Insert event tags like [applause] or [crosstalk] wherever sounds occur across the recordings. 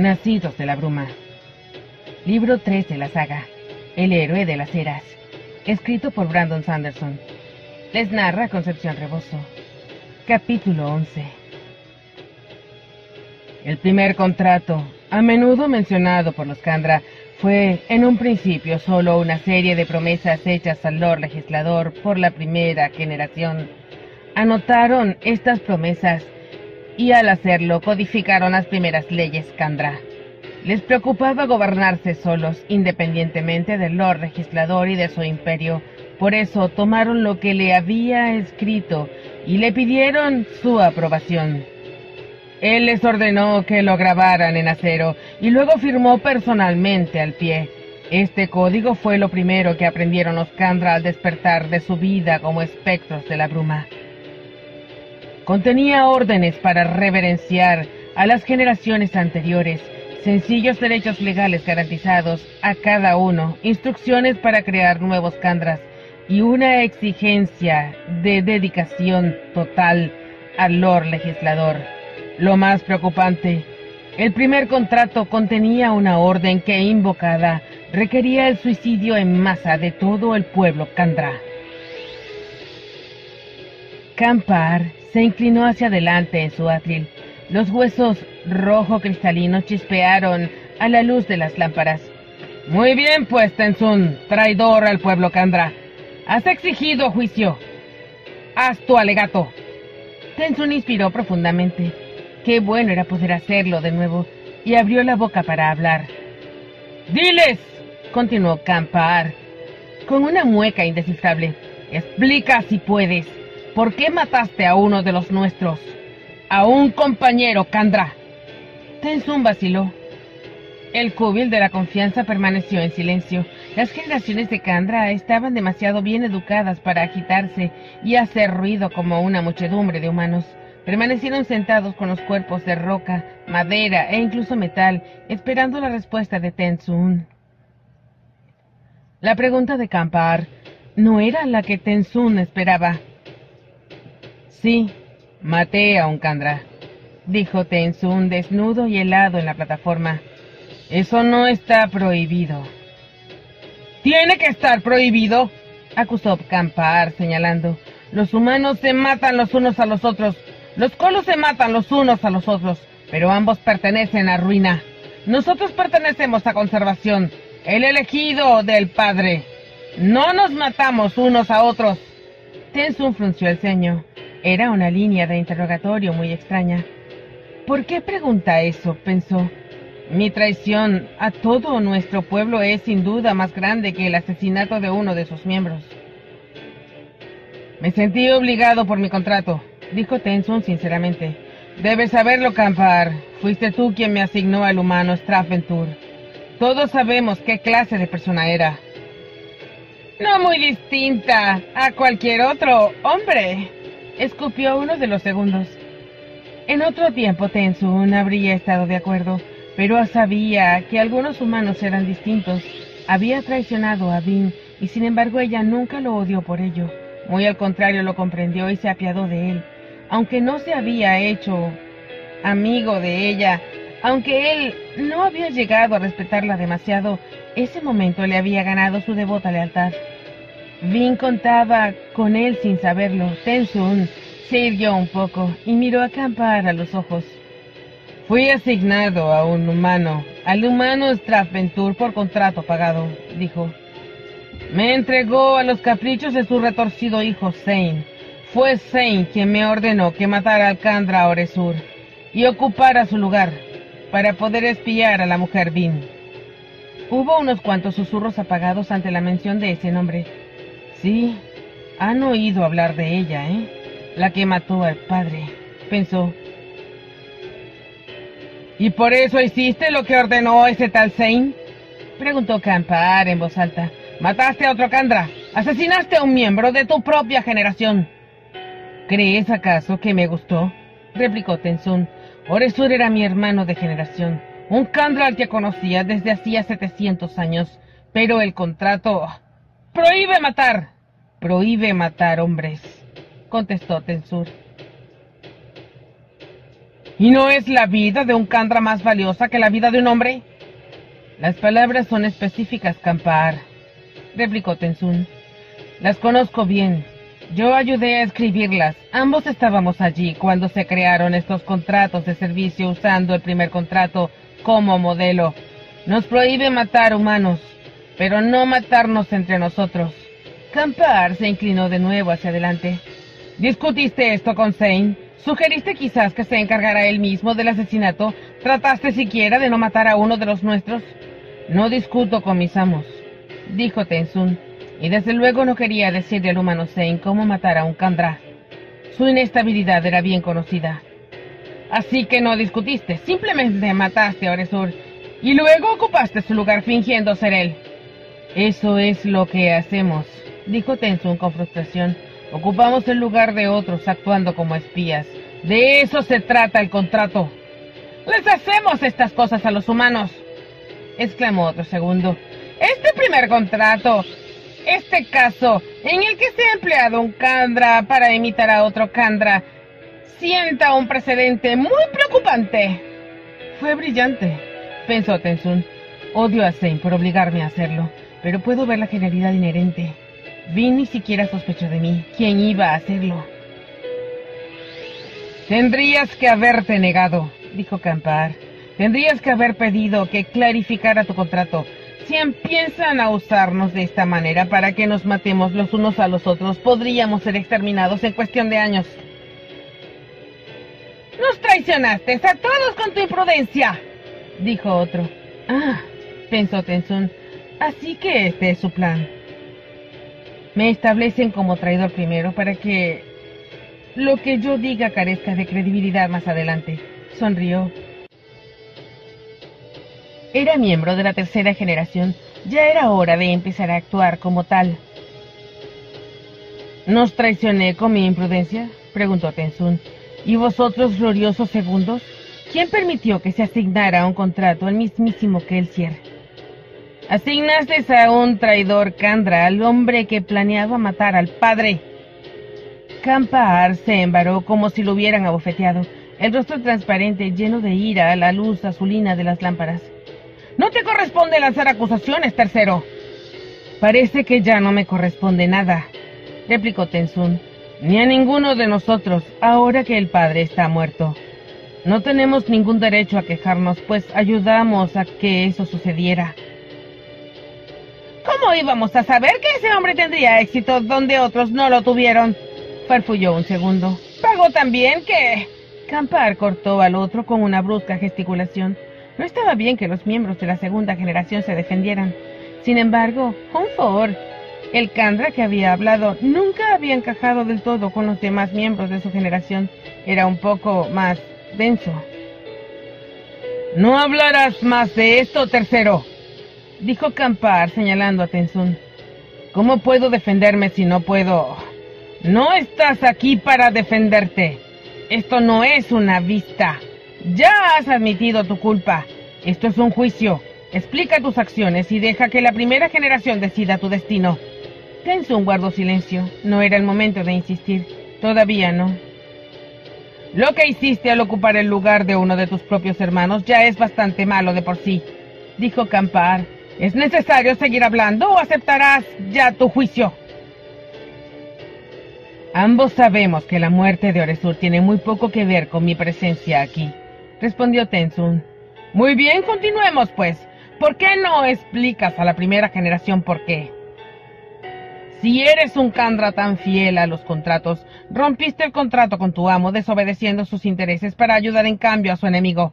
Nacidos de la Bruma. Libro 3 de la saga. El héroe de las eras. Escrito por Brandon Sanderson. Les narra Concepción Rebozo. Capítulo 11. El primer contrato, a menudo mencionado por los Kandra, fue en un principio solo una serie de promesas hechas al Lord Legislador por la primera generación. Anotaron estas promesas y al hacerlo codificaron las primeras leyes Kandra. Les preocupaba gobernarse solos, independientemente del Lord Legislador y de su imperio. Por eso tomaron lo que le había escrito y le pidieron su aprobación. Él les ordenó que lo grabaran en acero y luego firmó personalmente al pie. Este código fue lo primero que aprendieron los Kandra al despertar de su vida como espectros de la bruma. Contenía órdenes para reverenciar a las generaciones anteriores, sencillos derechos legales garantizados a cada uno, instrucciones para crear nuevos Kandras y una exigencia de dedicación total al Lord Legislador. Lo más preocupante, el primer contrato contenía una orden que invocada requería el suicidio en masa de todo el pueblo Kandra. Kampar se inclinó hacia adelante en su atril. Los huesos rojo cristalinos chispearon a la luz de las lámparas. Muy bien, pues, Tenzun, traidor al pueblo Kandra. Has exigido juicio. Haz tu alegato. Tenzun inspiró profundamente. Qué bueno era poder hacerlo de nuevo, y abrió la boca para hablar. ¡Diles! continuó Kampar, con una mueca indescifrable. Explica si puedes. ¿Por qué mataste a uno de los nuestros? A un compañero, Kandra. Tenzun vaciló. El cúbil de la confianza permaneció en silencio. Las generaciones de Kandra estaban demasiado bien educadas para agitarse y hacer ruido como una muchedumbre de humanos. Permanecieron sentados con los cuerpos de roca, madera e incluso metal, esperando la respuesta de Tenzun. La pregunta de Kampar no era la que Tenzun esperaba. Sí, maté a un Kandra, dijo Tenzun desnudo y helado en la plataforma. Eso no está prohibido. Tiene que estar prohibido, acusó Kampar señalando. Los humanos se matan los unos a los otros. Los colos se matan los unos a los otros, pero ambos pertenecen a ruina. Nosotros pertenecemos a conservación, el elegido del Padre. No nos matamos unos a otros. Tenzun frunció el ceño. Era una línea de interrogatorio muy extraña. ¿Por qué pregunta eso? pensó. Mi traición a todo nuestro pueblo es sin duda más grande que el asesinato de uno de sus miembros. Me sentí obligado por mi contrato, dijo Tenzun sinceramente. Debes saberlo, Campar. Fuiste tú quien me asignó al humano Straffentur. Todos sabemos qué clase de persona era. No muy distinta a cualquier otro hombre, escupió uno de los segundos. En otro tiempo Tenzun habría estado de acuerdo, pero sabía que algunos humanos eran distintos. Había traicionado a Vin y sin embargo ella nunca lo odió por ello. Muy al contrario lo comprendió y se apiadó de él. Aunque no se había hecho amigo de ella, aunque él no había llegado a respetarla demasiado, ese momento le había ganado su devota lealtad. Vin contaba con él sin saberlo. Tenzun se irguió un poco y miró a Campar a los ojos. Fui asignado a un humano, al humano Straffentur por contrato pagado, dijo. Me entregó a los caprichos de su retorcido hijo Zane. Fue Zane quien me ordenó que matara al Kandra Oresur y ocupara su lugar para poder espiar a la mujer Vin. Hubo unos cuantos susurros apagados ante la mención de ese nombre. Sí, han oído hablar de ella, ¿eh? La que mató al padre, pensó. ¿Y por eso hiciste lo que ordenó ese tal Zane? Preguntó Campar en voz alta. Mataste a otro Kandra. Asesinaste a un miembro de tu propia generación. ¿Crees acaso que me gustó? replicó Tenzun. Oresur era mi hermano de generación, un Kandra al que conocía desde hacía 700 años, pero el contrato... ¡Prohíbe matar! Prohíbe matar hombres, contestó Tensur. ¿Y no es la vida de un Kandra más valiosa que la vida de un hombre? Las palabras son específicas, Kampar, replicó Tensun. Las conozco bien. Yo ayudé a escribirlas. Ambos estábamos allí cuando se crearon estos contratos de servicio usando el primer contrato como modelo. Nos prohíbe matar humanos, pero no matarnos entre nosotros. Campar se inclinó de nuevo hacia adelante. ¿Discutiste esto con Zane? ¿Sugeriste quizás que se encargara él mismo del asesinato? ¿Trataste siquiera de no matar a uno de los nuestros? No discuto con mis amos, dijo Tensun, y desde luego no quería decirle al humano Zane cómo matar a un Kandra. Su inestabilidad era bien conocida. Así que no discutiste, simplemente mataste a Oresur y luego ocupaste su lugar fingiendo ser él. Eso es lo que hacemos, dijo Tensun con frustración. Ocupamos el lugar de otros actuando como espías. De eso se trata el contrato. Les hacemos estas cosas a los humanos, exclamó otro segundo. Este primer contrato, este caso en el que se ha empleado un Kandra para imitar a otro Kandra, sienta un precedente muy preocupante. Fue brillante, pensó Tensun. Odio a Zane por obligarme a hacerlo, pero puedo ver la genialidad inherente. Vin ni siquiera sospechó de mí. ¿Quién iba a hacerlo? Tendrías que haberte negado, dijo Campar. Tendrías que haber pedido que clarificara tu contrato. Si empiezan a usarnos de esta manera para que nos matemos los unos a los otros, podríamos ser exterminados en cuestión de años. Nos traicionaste a todos con tu imprudencia, dijo otro. Ah, pensó Tensun. Así que este es su plan. Me establecen como traidor primero para que lo que yo diga carezca de credibilidad más adelante. Sonrió. Era miembro de la tercera generación. Ya era hora de empezar a actuar como tal. ¿Nos traicioné con mi imprudencia? preguntó Tensun. ¿Y vosotros, gloriosos segundos? ¿Quién permitió que se asignara un contrato al mismísimo Kelsier? Asignaste a un traidor Kandra, al hombre que planeaba matar al padre. Kampar se embaró como si lo hubieran abofeteado, el rostro transparente lleno de ira a la luz azulina de las lámparas. No te corresponde lanzar acusaciones, tercero. Parece que ya no me corresponde nada, replicó Tensun ni a ninguno de nosotros, ahora que el padre está muerto. No tenemos ningún derecho a quejarnos, pues ayudamos a que eso sucediera. ¿Cómo íbamos a saber que ese hombre tendría éxito donde otros no lo tuvieron? Farfulló un segundo. Pagó también que... Campar cortó al otro con una brusca gesticulación. No estaba bien que los miembros de la segunda generación se defendieran. Sin embargo, favor. El Kandra que había hablado nunca había encajado del todo con los demás miembros de su generación. Era un poco más denso. No hablarás más de esto, tercero, dijo Campar señalando a Tensun. ¿Cómo puedo defenderme si no puedo? No estás aquí para defenderte. Esto no es una vista. Ya has admitido tu culpa. Esto es un juicio. Explica tus acciones y deja que la primera generación decida tu destino. Tensun guardó silencio. No era el momento de insistir. Todavía no. Lo que hiciste al ocupar el lugar de uno de tus propios hermanos ya es bastante malo de por sí, dijo Campar. ¿Es necesario seguir hablando o aceptarás ya tu juicio? Ambos sabemos que la muerte de Oresur tiene muy poco que ver con mi presencia aquí, respondió Tensun. Muy bien, continuemos pues. ¿Por qué no explicas a la primera generación por qué? Si eres un Kandra tan fiel a los contratos, rompiste el contrato con tu amo desobedeciendo sus intereses para ayudar en cambio a su enemigo.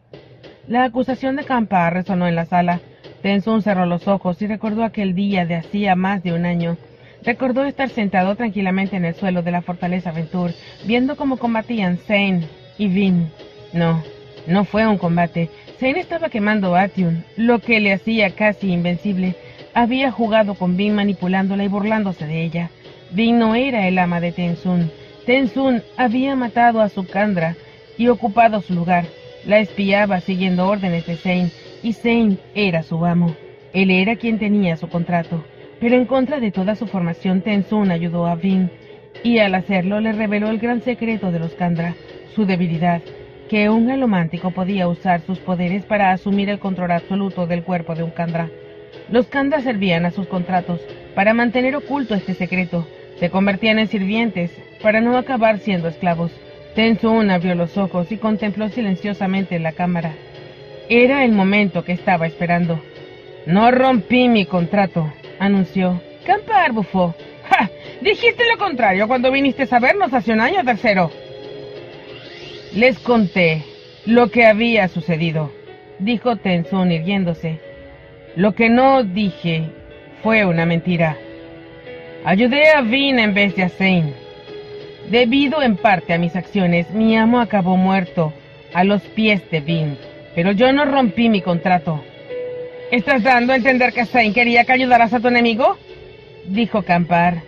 La acusación de Kampa resonó en la sala. Cerró los ojos y recordó aquel día de hacía más de un año. Recordó estar sentado tranquilamente en el suelo de la fortaleza Ventur, viendo cómo combatían Zane y Vin. No, no fue un combate. Zane estaba quemando a Atiun, lo que le hacía casi invencible había jugado con Bin manipulándola y burlándose de ella. Bin no era el ama de Tensun. Tensun había matado a su Kandra y ocupado su lugar. La espiaba siguiendo órdenes de Zane y Zane era su amo. Él era quien tenía su contrato. Pero en contra de toda su formación, Tensun ayudó a Bin y al hacerlo le reveló el gran secreto de los Kandra, su debilidad. que un alomántico podía usar sus poderes para asumir el control absoluto del cuerpo de un Kandra. Los Kandra servían a sus contratos para mantener oculto este secreto. Se convertían en sirvientes para no acabar siendo esclavos. Tenzun abrió los ojos y contempló silenciosamente la cámara. Era el momento que estaba esperando. No rompí mi contrato, anunció. Campar bufó. ¡Ja! Dijiste lo contrario cuando viniste a vernos hace un año, tercero. Les conté lo que había sucedido, dijo Tenzun irguiéndose. Lo que no dije fue una mentira. Ayudé a Vin en vez de a Zane. Debido en parte a mis acciones, mi amo acabó muerto a los pies de Vin, pero yo no rompí mi contrato. ¿Estás dando a entender que Zane quería que ayudaras a tu enemigo? dijo Campar.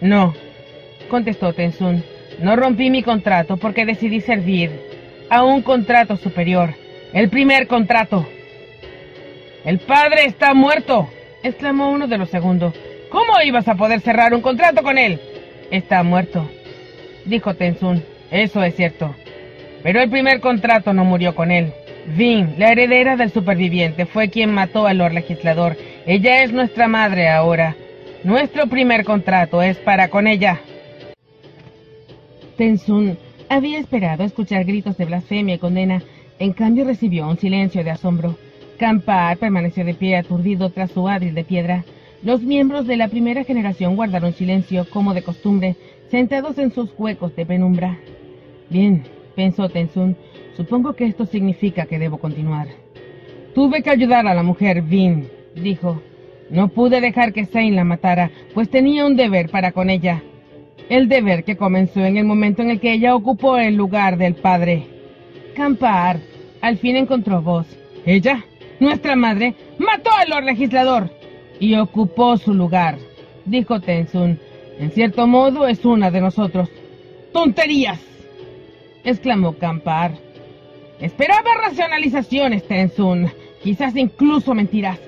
No, contestó Tenzun. No rompí mi contrato porque decidí servir a un contrato superior, el primer contrato. El padre está muerto, exclamó uno de los segundos. ¿Cómo ibas a poder cerrar un contrato con él? Está muerto, dijo Tenzun. Eso es cierto. Pero el primer contrato no murió con él. Vin, la heredera del superviviente, fue quien mató al Lord Legislador. Ella es nuestra madre ahora. Nuestro primer contrato es para con ella. Tenzun había esperado escuchar gritos de blasfemia y condena. En cambio recibió un silencio de asombro. Campar permaneció de pie aturdido tras su adil de piedra. Los miembros de la primera generación guardaron silencio, como de costumbre, sentados en sus huecos de penumbra. Bien, pensó Tenzun, supongo que esto significa que debo continuar. Tuve que ayudar a la mujer, Vin, dijo. No pude dejar que Zane la matara, pues tenía un deber para con ella. El deber que comenzó en el momento en el que ella ocupó el lugar del padre. Campar al fin encontró voz. Ella, nuestra madre, mató al Lord Legislador y ocupó su lugar, dijo Tenzun. En cierto modo es una de nosotros. ¡Tonterías! exclamó Campar. Esperaba racionalizaciones, Tenzun. Quizás incluso mentiras.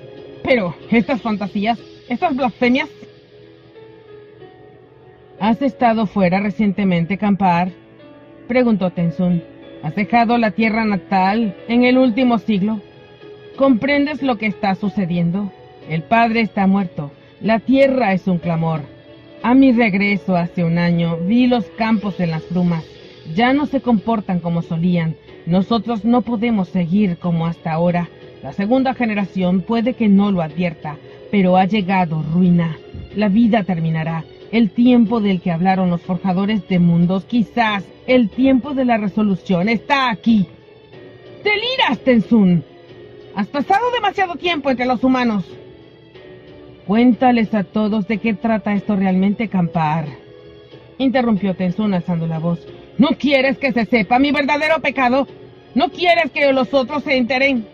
Pero, ¿estas fantasías? ¿Estas blasfemias? ¿Has estado fuera recientemente, Campar? Preguntó Tenzun. ¿Has dejado la tierra natal en el último siglo? ¿Comprendes lo que está sucediendo? El padre está muerto. La tierra es un clamor. A mi regreso hace un año vi los campos en las brumas. Ya no se comportan como solían. Nosotros no podemos seguir como hasta ahora. La segunda generación puede que no lo advierta, pero ha llegado ruina. La vida terminará. El tiempo del que hablaron los forjadores de mundos, quizás el tiempo de la resolución está aquí. ¡Deliras, Tenzun! Has pasado demasiado tiempo entre los humanos. Cuéntales a todos de qué trata esto realmente, Campar. Interrumpió Tenzun alzando la voz. ¿No quieres que se sepa mi verdadero pecado? ¿No quieres que los otros se enteren?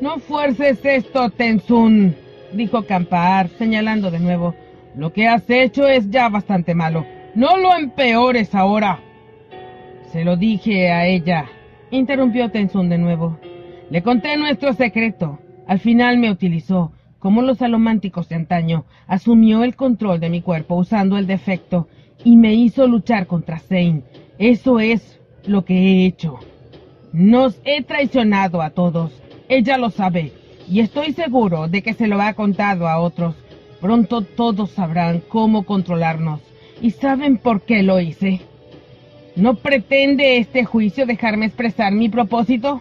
No fuerces esto, Tenzun, dijo Campar, señalando de nuevo. Lo que has hecho es ya bastante malo. No lo empeores ahora. Se lo dije a ella, interrumpió Tenzun de nuevo. Le conté nuestro secreto. Al final me utilizó, como los alománticos de antaño, asumió el control de mi cuerpo usando el defecto y me hizo luchar contra Zane. Eso es lo que he hecho. Nos he traicionado a todos. Ella lo sabe y estoy seguro de que se lo ha contado a otros. Pronto todos sabrán cómo controlarnos y saben por qué lo hice. ¿No pretende este juicio dejarme expresar mi propósito?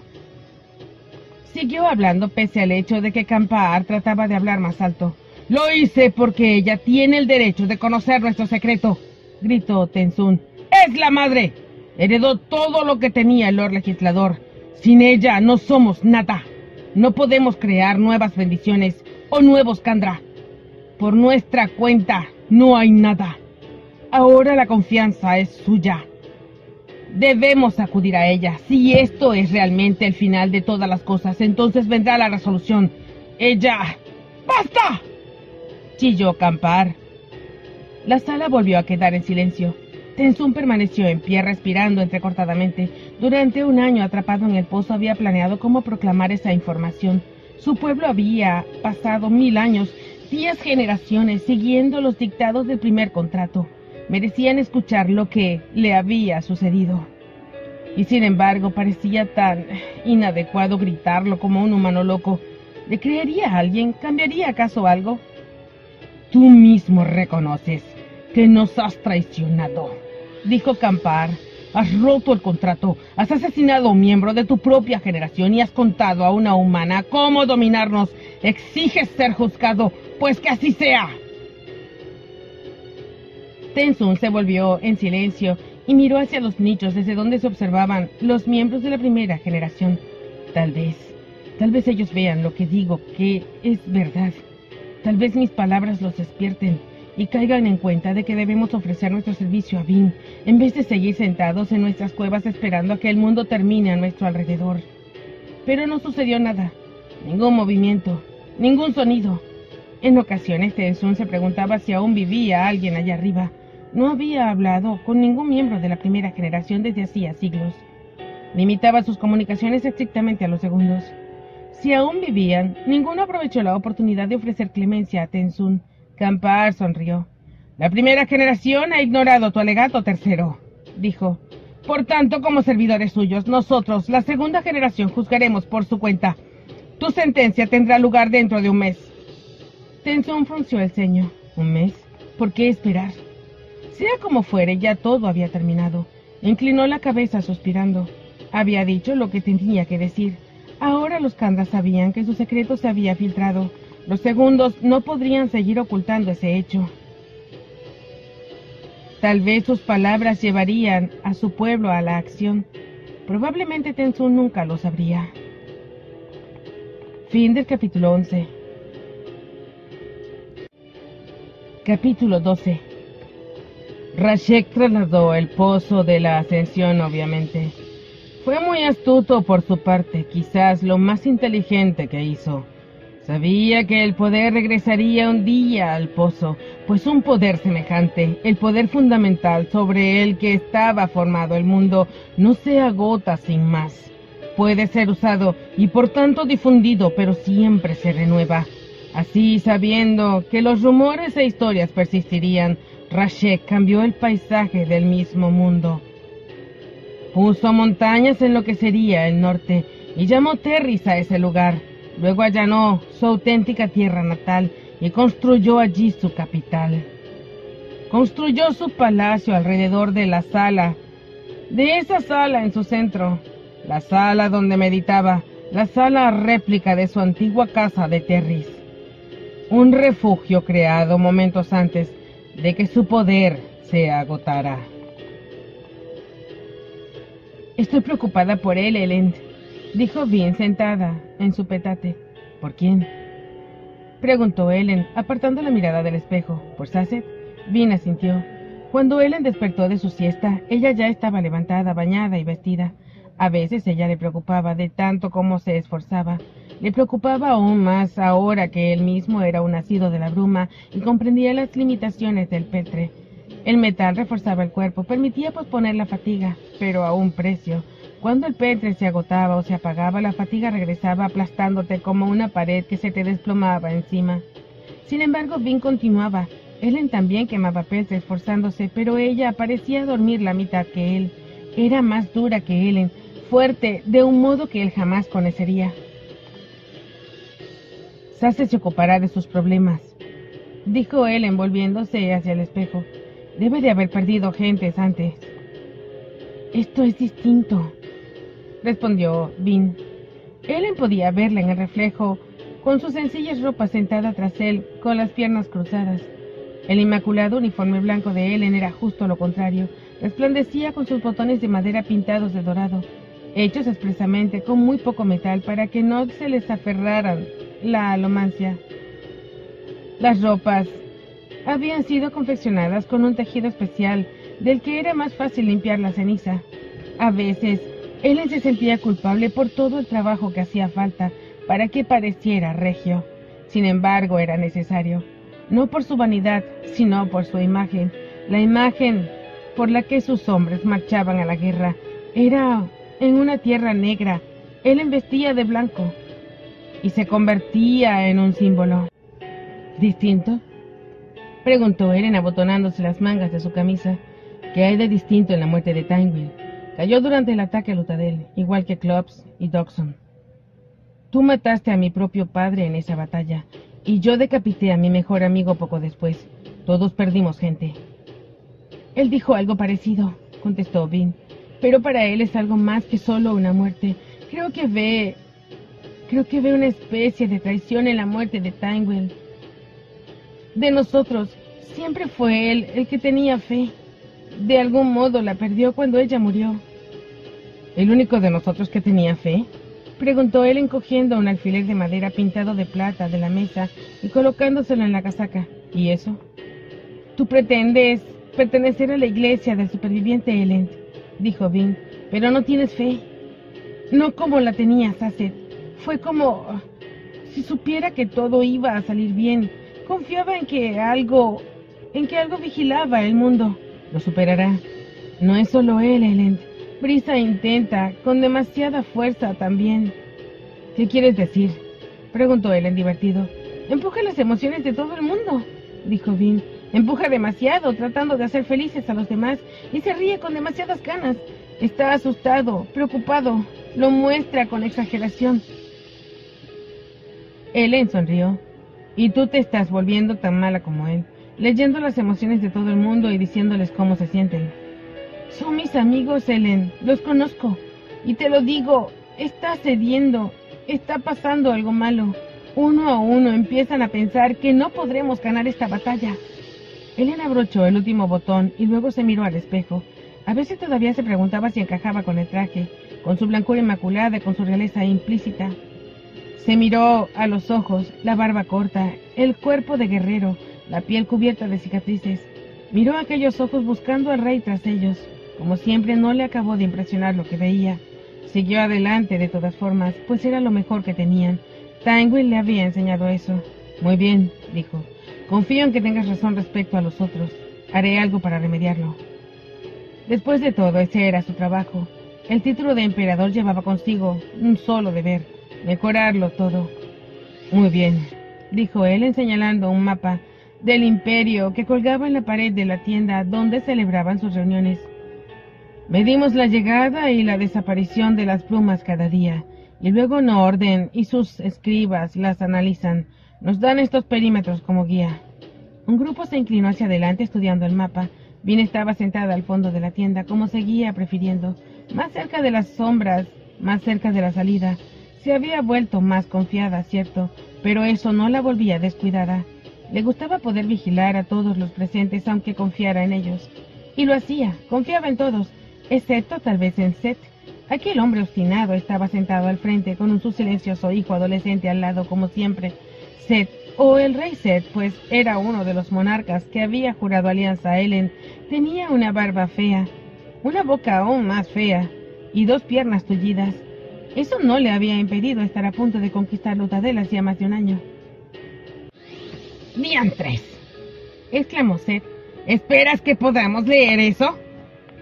Siguió hablando pese al hecho de que Campar trataba de hablar más alto. Lo hice porque ella tiene el derecho de conocer nuestro secreto, gritó Tenzun. ¡Es la madre! Heredó todo lo que tenía el Lord Legislador. Sin ella no somos nada. No podemos crear nuevas bendiciones o nuevos Kandra. Por nuestra cuenta no hay nada. Ahora la confianza es suya. Debemos acudir a ella. Si esto es realmente el final de todas las cosas, entonces vendrá la resolución. Ella... ¡Basta! chilló Campar. La sala volvió a quedar en silencio. Tenzun permaneció en pie respirando entrecortadamente. Durante un año atrapado en el pozo había planeado cómo proclamar esa información. Su pueblo había pasado mil años, diez generaciones, siguiendo los dictados del primer contrato. Merecían escuchar lo que le había sucedido. y sin embargo parecía tan inadecuado gritarlo como un humano loco. ¿Le creería a alguien? ¿Cambiaría acaso algo? Tú mismo reconoces que nos has traicionado, dijo Campar. Has roto el contrato, has asesinado a un miembro de tu propia generación y has contado a una humana cómo dominarnos. Exiges ser juzgado, pues que así sea. Tensun se volvió en silencio y miró hacia los nichos desde donde se observaban los miembros de la primera generación. Tal vez, tal vez ellos vean lo que digo, que es verdad. Tal vez mis palabras los despierten y caigan en cuenta de que debemos ofrecer nuestro servicio a Vin, en vez de seguir sentados en nuestras cuevas esperando a que el mundo termine a nuestro alrededor. Pero no sucedió nada, ningún movimiento, ningún sonido. En ocasiones Tensun se preguntaba si aún vivía alguien allá arriba, no había hablado con ningún miembro de la primera generación desde hacía siglos. Limitaba sus comunicaciones estrictamente a los segundos. Si aún vivían, ninguno aprovechó la oportunidad de ofrecer clemencia a Tensun. Campar sonrió. La primera generación ha ignorado tu alegato tercero, dijo. Por tanto, como servidores suyos, nosotros, la segunda generación, juzgaremos por su cuenta. Tu sentencia tendrá lugar dentro de un mes. Tensun frunció el ceño. ¿Un mes? ¿Por qué esperar? Sea como fuere, ya todo había terminado. Inclinó la cabeza suspirando. Había dicho lo que tenía que decir. Ahora los Kandas sabían que su secreto se había filtrado. Los segundos no podrían seguir ocultando ese hecho. Tal vez sus palabras llevarían a su pueblo a la acción. Probablemente Tensun nunca lo sabría. Fin del capítulo 11. Capítulo 12. Rashek trasladó el pozo de la ascensión, obviamente. Fue muy astuto por su parte, quizás lo más inteligente que hizo. Sabía que el poder regresaría un día al pozo, pues un poder semejante, el poder fundamental sobre el que estaba formado el mundo, no se agota sin más. Puede ser usado y por tanto difundido, pero siempre se renueva. Así, sabiendo que los rumores e historias persistirían, Rashek cambió el paisaje del mismo mundo. Puso montañas en lo que sería el norte y llamó Terris a ese lugar. Luego allanó su auténtica tierra natal y construyó allí su capital. Construyó su palacio alrededor de la sala, de esa sala en su centro, la sala donde meditaba, la sala réplica de su antigua casa de Terris. Un refugio creado momentos antes de que su poder se agotara. Estoy preocupada por él, Ellen, dijo bien sentada en su petate. ¿Por quién? preguntó Ellen, apartando la mirada del espejo. ¿Por Sasset? Bien asintió. Cuando Ellen despertó de su siesta, ella ya estaba levantada, bañada y vestida. A veces ella le preocupaba de tanto como se esforzaba, le preocupaba aún más ahora que él mismo era un nacido de la bruma y comprendía las limitaciones del petre. El metal reforzaba el cuerpo, permitía posponer la fatiga, pero a un precio. Cuando el petre se agotaba o se apagaba, la fatiga regresaba aplastándote como una pared que se te desplomaba encima. Sin embargo, Vin continuaba. Ellen también quemaba petre esforzándose, pero ella parecía dormir la mitad que él. Era más dura que Ellen, fuerte, de un modo que él jamás conocería. Sase se ocupará de sus problemas, dijo él envolviéndose hacia el espejo. Debe de haber perdido gentes antes. Esto es distinto, respondió Vin. Ellen podía verla en el reflejo, con sus sencillas ropas sentada tras él, con las piernas cruzadas. El inmaculado uniforme blanco de Ellen era justo lo contrario, resplandecía con sus botones de madera pintados de dorado, hechos expresamente con muy poco metal para que no se les aferraran la alomancia. Las ropas habían sido confeccionadas con un tejido especial del que era más fácil limpiar la ceniza. A veces, Ellen se sentía culpable por todo el trabajo que hacía falta para que pareciera regio. Sin embargo, era necesario, no por su vanidad, sino por su imagen. La imagen por la que sus hombres marchaban a la guerra era en una tierra negra. Él vestía de blanco, y se convertía en un símbolo. ¿Distinto? Preguntó Eren abotonándose las mangas de su camisa. ¿Qué hay de distinto en la muerte de Tynwell? Cayó durante el ataque a Lutadel, igual que Clubs y Dodson. Tú mataste a mi propio padre en esa batalla, y yo decapité a mi mejor amigo poco después. Todos perdimos gente. Él dijo algo parecido, contestó Vin, pero para él es algo más que solo una muerte. Creo que ve... Creo que ve una especie de traición en la muerte de Tynwell. De nosotros, siempre fue él el que tenía fe. De algún modo la perdió cuando ella murió. ¿El único de nosotros que tenía fe? Preguntó él encogiendo un alfiler de madera pintado de plata de la mesa y colocándoselo en la casaca. ¿Y eso? Tú pretendes pertenecer a la iglesia del superviviente Ellen, dijo Vin, pero no tienes fe. No como la tenía Sasset. Fue como si supiera que todo iba a salir bien. Confiaba en que algo, en que algo vigilaba el mundo. Lo superará. No es solo él, Ellen. Brisa intenta, con demasiada fuerza también. ¿Qué quieres decir? preguntó Ellen divertido. Empuja las emociones de todo el mundo, dijo Vin. Empuja demasiado, tratando de hacer felices a los demás, y se ríe con demasiadas ganas. Está asustado, preocupado, lo muestra con exageración. Ellen sonrió. Y tú te estás volviendo tan mala como él, leyendo las emociones de todo el mundo y diciéndoles cómo se sienten. Son mis amigos, Ellen, los conozco. Y te lo digo, está cediendo, está pasando algo malo. Uno a uno empiezan a pensar que no podremos ganar esta batalla. Ellen abrochó el último botón y luego se miró al espejo. A veces todavía se preguntaba si encajaba con el traje, con su blancura inmaculada, con su realeza implícita. Se miró a los ojos, la barba corta, el cuerpo de guerrero, la piel cubierta de cicatrices. Miró aquellos ojos buscando al rey tras ellos. Como siempre, no le acabó de impresionar lo que veía. Siguió adelante de todas formas, pues era lo mejor que tenían. Tangwell le había enseñado eso. Muy bien, dijo. Confío en que tengas razón respecto a los otros. Haré algo para remediarlo. Después de todo, ese era su trabajo. El título de emperador llevaba consigo un solo deber, Mejorarlo todo. Muy bien, dijo él señalando un mapa del imperio que colgaba en la pared de la tienda donde celebraban sus reuniones. Medimos la llegada y la desaparición de las plumas cada día, y luego orden y sus escribas las analizan. Nos dan estos perímetros como guía. Un grupo se inclinó hacia adelante estudiando el mapa. Bien estaba sentada al fondo de la tienda, como seguía prefiriendo, más cerca de las sombras, más cerca de la salida, se había vuelto más confiada, cierto, pero eso no la volvía descuidada. Le gustaba poder vigilar a todos los presentes aunque confiara en ellos. Y lo hacía, confiaba en todos, excepto tal vez en Seth. Aquel hombre obstinado estaba sentado al frente con un su silencioso hijo adolescente al lado como siempre. Seth, o el rey Seth, pues era uno de los monarcas que había jurado alianza a Ellen, tenía una barba fea, una boca aún más fea y dos piernas tullidas. Eso no le había impedido estar a punto de conquistar Lutadel hacía más de un año. ¡Diantres! exclamó Seth. ¿Esperas que podamos leer eso?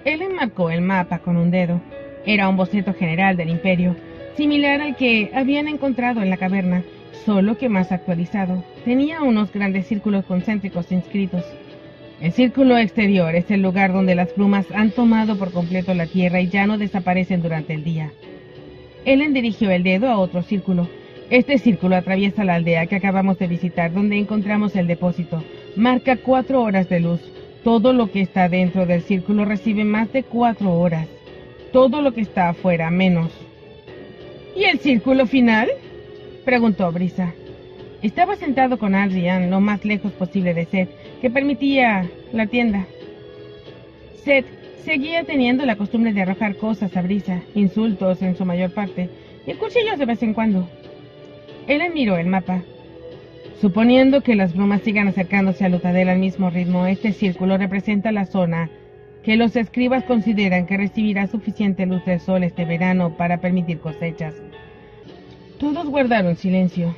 Él enmarcó el mapa con un dedo. Era un boceto general del imperio, similar al que habían encontrado en la caverna, solo que más actualizado. Tenía unos grandes círculos concéntricos inscritos. El círculo exterior es el lugar donde las plumas han tomado por completo la tierra y ya no desaparecen durante el día. Ellen dirigió el dedo a otro círculo. Este círculo atraviesa la aldea que acabamos de visitar, donde encontramos el depósito. Marca cuatro horas de luz. Todo lo que está dentro del círculo recibe más de cuatro horas. Todo lo que está afuera menos. ¿Y el círculo final? preguntó Brisa. Estaba sentado con Adrian lo más lejos posible de Seth, que permitía la tienda. Seth Seguía teniendo la costumbre de arrojar cosas a brisa, insultos en su mayor parte, y cuchillos de vez en cuando. Él miró el mapa. Suponiendo que las brumas sigan acercándose a Lutadel al mismo ritmo, este círculo representa la zona que los escribas consideran que recibirá suficiente luz del sol este verano para permitir cosechas. Todos guardaron silencio.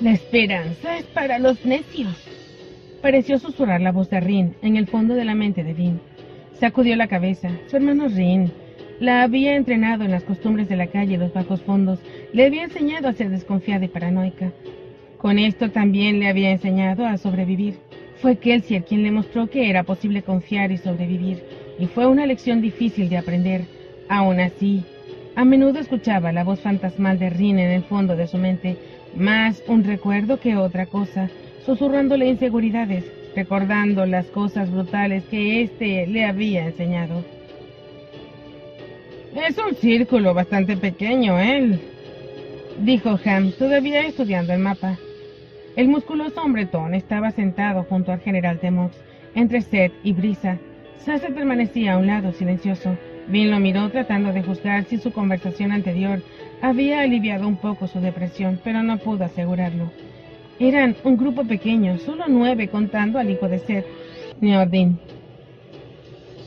La esperanza es para los necios. Pareció susurrar la voz de Rin en el fondo de la mente de Vin. Sacudió la cabeza. Su hermano Rin la había entrenado en las costumbres de la calle y los bajos fondos. Le había enseñado a ser desconfiada y paranoica. Con esto también le había enseñado a sobrevivir. Fue Kelsey quien le mostró que era posible confiar y sobrevivir, y fue una lección difícil de aprender, Aún así, a menudo escuchaba la voz fantasmal de Rin en el fondo de su mente, más un recuerdo que otra cosa, susurrándole inseguridades, recordando las cosas brutales que éste le había enseñado. Es un círculo bastante pequeño, él, dijo Ham, todavía estudiando el mapa. El musculoso hombretón estaba sentado junto al general Temox, entre Seth y Brisa. Sasser permanecía a un lado, silencioso. Vin lo miró tratando de juzgar si su conversación anterior había aliviado un poco su depresión, pero no pudo asegurarlo. Eran un grupo pequeño, solo nueve contando al hijo de Seth, Neordin.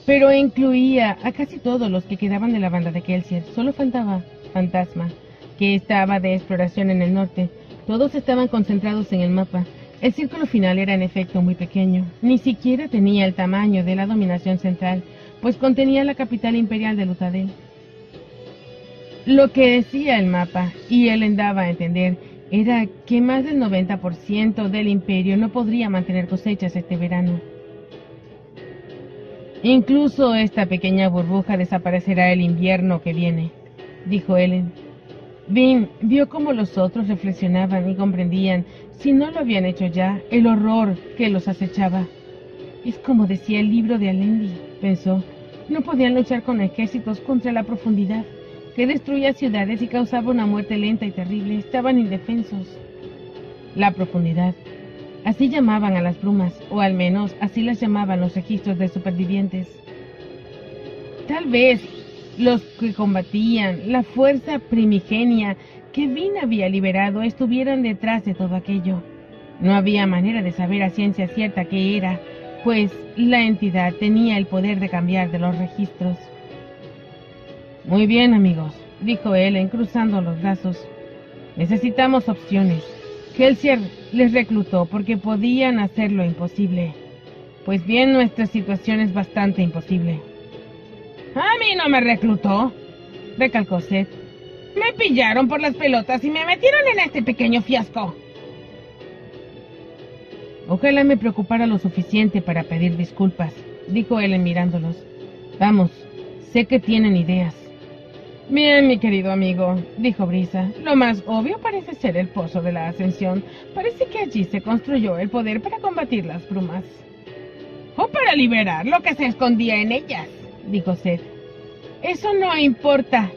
Pero incluía a casi todos los que quedaban de la banda de Kelsier. Solo faltaba Fantasma, que estaba de exploración en el norte. Todos estaban concentrados en el mapa. El círculo final era en efecto muy pequeño. Ni siquiera tenía el tamaño de la dominación central, pues contenía la capital imperial de Lutadel. Lo que decía el mapa, y él daba a entender, era que más del 90% del imperio no podría mantener cosechas este verano. Incluso esta pequeña burbuja desaparecerá el invierno que viene, dijo Ellen. Vin vio cómo los otros reflexionaban y comprendían, si no lo habían hecho ya, el horror que los acechaba. Es como decía el libro de Alendi, pensó. No podían luchar con ejércitos contra la profundidad, que destruía ciudades y causaba una muerte lenta y terrible. Estaban indefensos. La profundidad. Así llamaban a las brumas, o al menos así las llamaban los registros de supervivientes. Tal vez los que combatían la fuerza primigenia que Vin había liberado estuvieran detrás de todo aquello. No había manera de saber a ciencia cierta qué era, pues la entidad tenía el poder de cambiar de los registros. Muy bien, amigos, dijo él, cruzando los brazos. Necesitamos opciones. Kelsier les reclutó porque podían hacer lo imposible. Pues bien, nuestra situación es bastante imposible. A mí no me reclutó, recalcó Seth. Me pillaron por las pelotas y me metieron en este pequeño fiasco. Ojalá me preocupara lo suficiente para pedir disculpas, dijo Ellen mirándolos. Vamos, sé que tienen ideas. Bien, mi querido amigo, dijo Brisa. Lo más obvio parece ser el pozo de la ascensión. Parece que allí se construyó el poder para combatir las brumas. O para liberar lo que se escondía en ellas, dijo Seth. Eso no importa,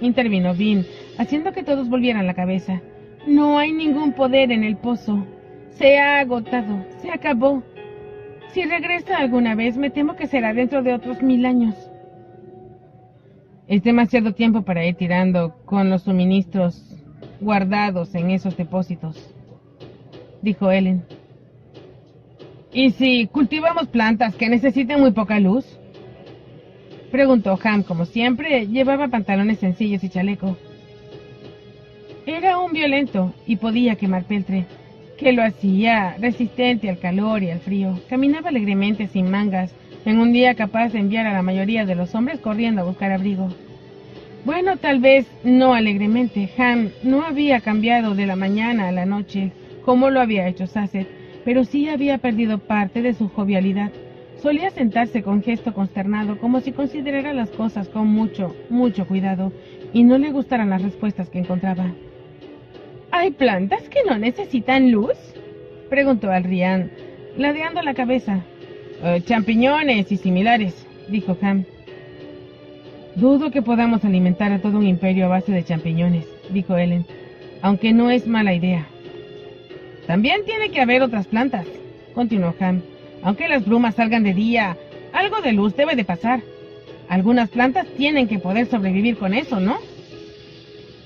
intervino Vin, haciendo que todos volvieran la cabeza. No hay ningún poder en el pozo. Se ha agotado, se acabó. Si regresa alguna vez, me temo que será dentro de otros mil años. Es demasiado tiempo para ir tirando con los suministros guardados en esos depósitos, dijo Ellen. ¿Y si cultivamos plantas que necesiten muy poca luz? Preguntó Ham, como siempre, llevaba pantalones sencillos y chaleco. Era un violento y podía quemar peltre, que lo hacía resistente al calor y al frío. Caminaba alegremente sin mangas en un día capaz de enviar a la mayoría de los hombres corriendo a buscar abrigo. Bueno, tal vez no alegremente. Ham no había cambiado de la mañana a la noche como lo había hecho Sasset, pero sí había perdido parte de su jovialidad. Solía sentarse con gesto consternado, como si considerara las cosas con mucho, mucho cuidado, y no le gustaran las respuestas que encontraba. ¿Hay plantas que no necesitan luz? preguntó Alrian, ladeando la cabeza. Eh, champiñones y similares, dijo Ham. Dudo que podamos alimentar a todo un imperio a base de champiñones, dijo Ellen, aunque no es mala idea. También tiene que haber otras plantas, continuó Ham. Aunque las brumas salgan de día, algo de luz debe de pasar. Algunas plantas tienen que poder sobrevivir con eso, ¿no?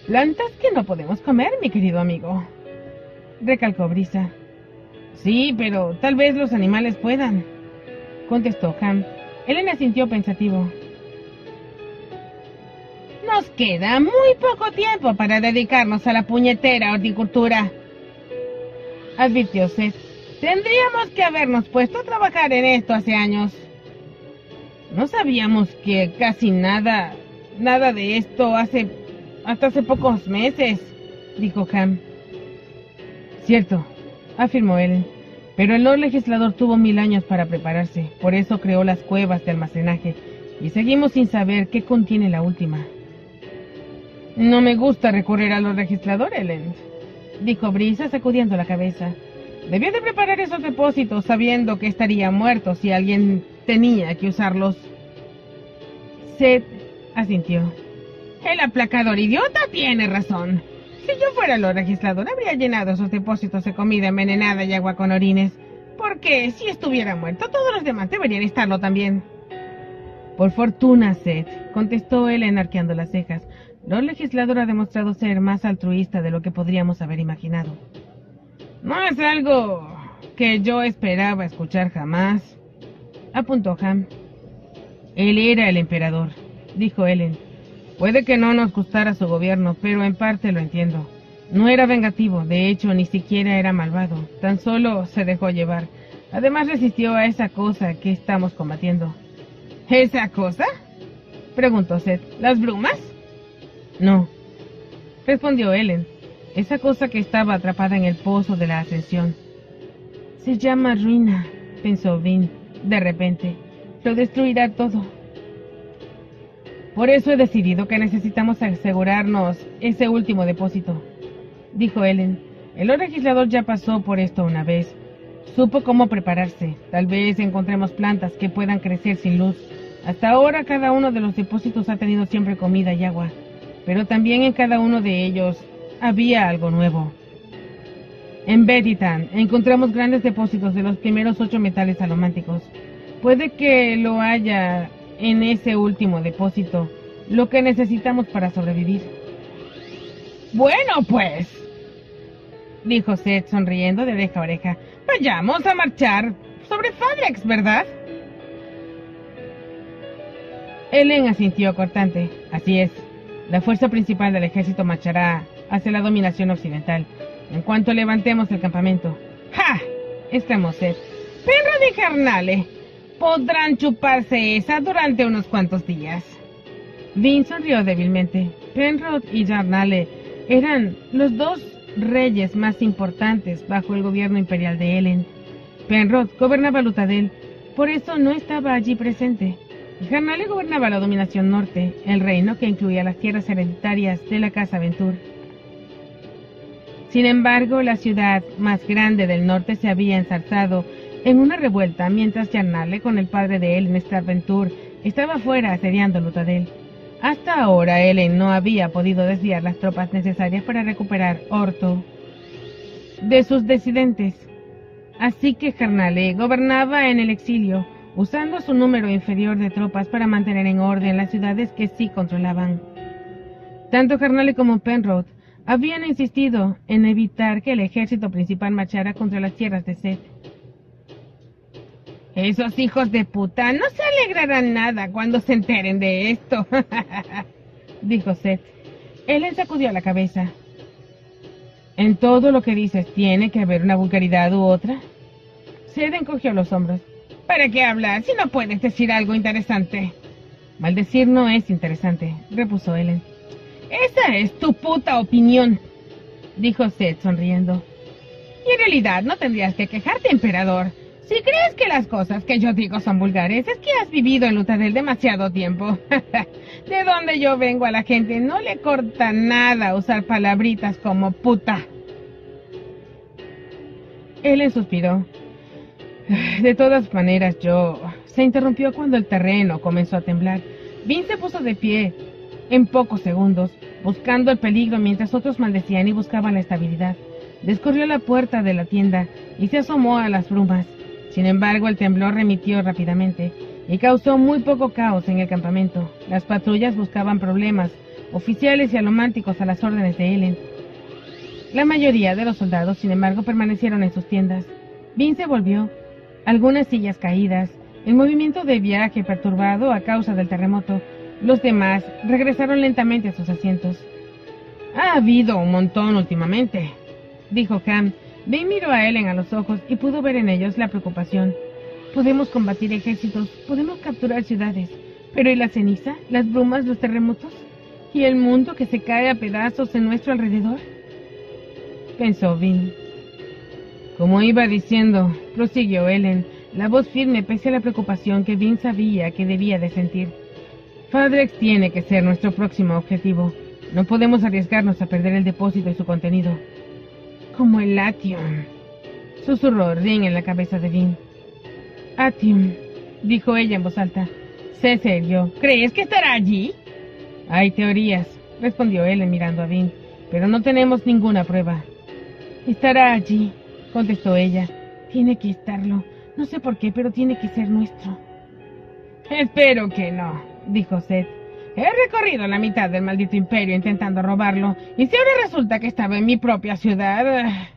Plantas que no podemos comer, mi querido amigo, recalcó Brisa. Sí, pero tal vez los animales puedan, contestó Ham. Elena sintió pensativo. Nos queda muy poco tiempo para dedicarnos a la puñetera horticultura, advirtió Seth. Tendríamos que habernos puesto a trabajar en esto hace años. No sabíamos que casi nada, nada de esto hace, hasta hace pocos meses, dijo Ham. Cierto, afirmó él. Pero el Lord Legislador tuvo mil años para prepararse, por eso creó las cuevas de almacenaje y seguimos sin saber qué contiene la última. No me gusta recurrir a los registradores, Ellen, dijo Brisa sacudiendo la cabeza. Debió de preparar esos depósitos sabiendo que estaría muerto si alguien tenía que usarlos. Seth asintió. El aplacador idiota tiene razón. Si yo fuera lo registrador, habría llenado esos depósitos de comida envenenada y agua con orines. Porque si estuviera muerto, todos los demás deberían estarlo también. Por fortuna, Seth, contestó él enarqueando las cejas. Lo legislador ha demostrado ser más altruista de lo que podríamos haber imaginado. No es algo que yo esperaba escuchar jamás, apuntó Ham. Él era el emperador, dijo Ellen. Puede que no nos gustara su gobierno, pero en parte lo entiendo. No era vengativo, de hecho, ni siquiera era malvado, tan solo se dejó llevar. Además resistió a esa cosa que estamos combatiendo. ¿Esa cosa? preguntó Seth. ¿Las brumas? No, respondió Ellen. Esa cosa que estaba atrapada en el pozo de la ascensión. Se llama ruina, pensó Vin, de repente. Lo destruirá todo. Por eso he decidido que necesitamos asegurarnos ese último depósito, dijo Ellen. El legislador ya pasó por esto una vez. Supo cómo prepararse. Tal vez encontremos plantas que puedan crecer sin luz. Hasta ahora cada uno de los depósitos ha tenido siempre comida y agua, pero también en cada uno de ellos había algo nuevo. En Betitan encontramos grandes depósitos de los primeros ocho metales alománticos. Puede que lo haya en ese último depósito, lo que necesitamos para sobrevivir. Bueno, pues, dijo Seth sonriendo de oreja a oreja, vayamos a marchar sobre Fadrex, ¿verdad? Ellen asintió cortante. Así es. La fuerza principal del ejército marchará hacia la dominación occidental en cuanto levantemos el campamento. ¡Ja! exclamó Seth. ¡Perro de carnale! Podrán chuparse esa durante unos cuantos días. Vin sonrió débilmente. Penrod y Jarnale eran los dos reyes más importantes bajo el gobierno imperial de Ellen. Penrod gobernaba Lutadel, por eso no estaba allí presente. Jarnale gobernaba la dominación norte, el reino que incluía las tierras hereditarias de la Casa Ventur. Sin embargo, la ciudad más grande del norte se había ensalzado en una revuelta mientras Jarnale con el padre de Ellen, Starventur, estaba fuera asediando Lutadel. Hasta ahora Ellen no había podido desviar las tropas necesarias para recuperar Orto de sus disidentes. Así que Jarnale gobernaba en el exilio, usando su número inferior de tropas para mantener en orden las ciudades que sí controlaban. Tanto Jarnale como Penrod habían insistido en evitar que el ejército principal marchara contra las tierras de Seth. Esos hijos de puta no se alegrarán nada cuando se enteren de esto, [laughs] dijo Seth. Él le sacudió la cabeza. En todo lo que dices tiene que haber una vulgaridad u otra. Seth encogió los hombros. ¿Para qué hablas si no puedes decir algo interesante? Maldecir no es interesante, repuso Ellen. Esa es tu puta opinión, dijo Seth sonriendo. Y en realidad no tendrías que quejarte, emperador. Si crees que las cosas que yo digo son vulgares, es que has vivido en Lutadel demasiado tiempo. [laughs] de donde yo vengo a la gente no le corta nada usar palabritas como puta. Él suspiró. De todas maneras, yo... Se interrumpió cuando el terreno comenzó a temblar. Vin se puso de pie en pocos segundos, buscando el peligro mientras otros maldecían y buscaban la estabilidad. Descorrió la puerta de la tienda y se asomó a las brumas. Sin embargo, el temblor remitió rápidamente y causó muy poco caos en el campamento. Las patrullas buscaban problemas, oficiales y alománticos a las órdenes de Ellen. La mayoría de los soldados, sin embargo, permanecieron en sus tiendas. Vince volvió. Algunas sillas caídas, el movimiento de viaje perturbado a causa del terremoto. Los demás regresaron lentamente a sus asientos. Ha habido un montón últimamente, dijo Cam, Ben miró a Ellen a los ojos y pudo ver en ellos la preocupación. Podemos combatir ejércitos, podemos capturar ciudades, pero ¿y la ceniza, las brumas, los terremotos? ¿Y el mundo que se cae a pedazos en nuestro alrededor? Pensó Vin. Como iba diciendo, prosiguió Ellen, la voz firme pese a la preocupación que Vin sabía que debía de sentir. Fadrex tiene que ser nuestro próximo objetivo. No podemos arriesgarnos a perder el depósito y su contenido. Como el Latium, susurró Ring en la cabeza de Vin. Atium, dijo ella en voz alta. Sé serio. ¿Crees que estará allí? Hay teorías, respondió él mirando a Vin, pero no tenemos ninguna prueba. Estará allí, contestó ella. Tiene que estarlo. No sé por qué, pero tiene que ser nuestro. Espero que no, dijo Seth. He recorrido la mitad del maldito imperio intentando robarlo, y si ahora resulta que estaba en mi propia ciudad...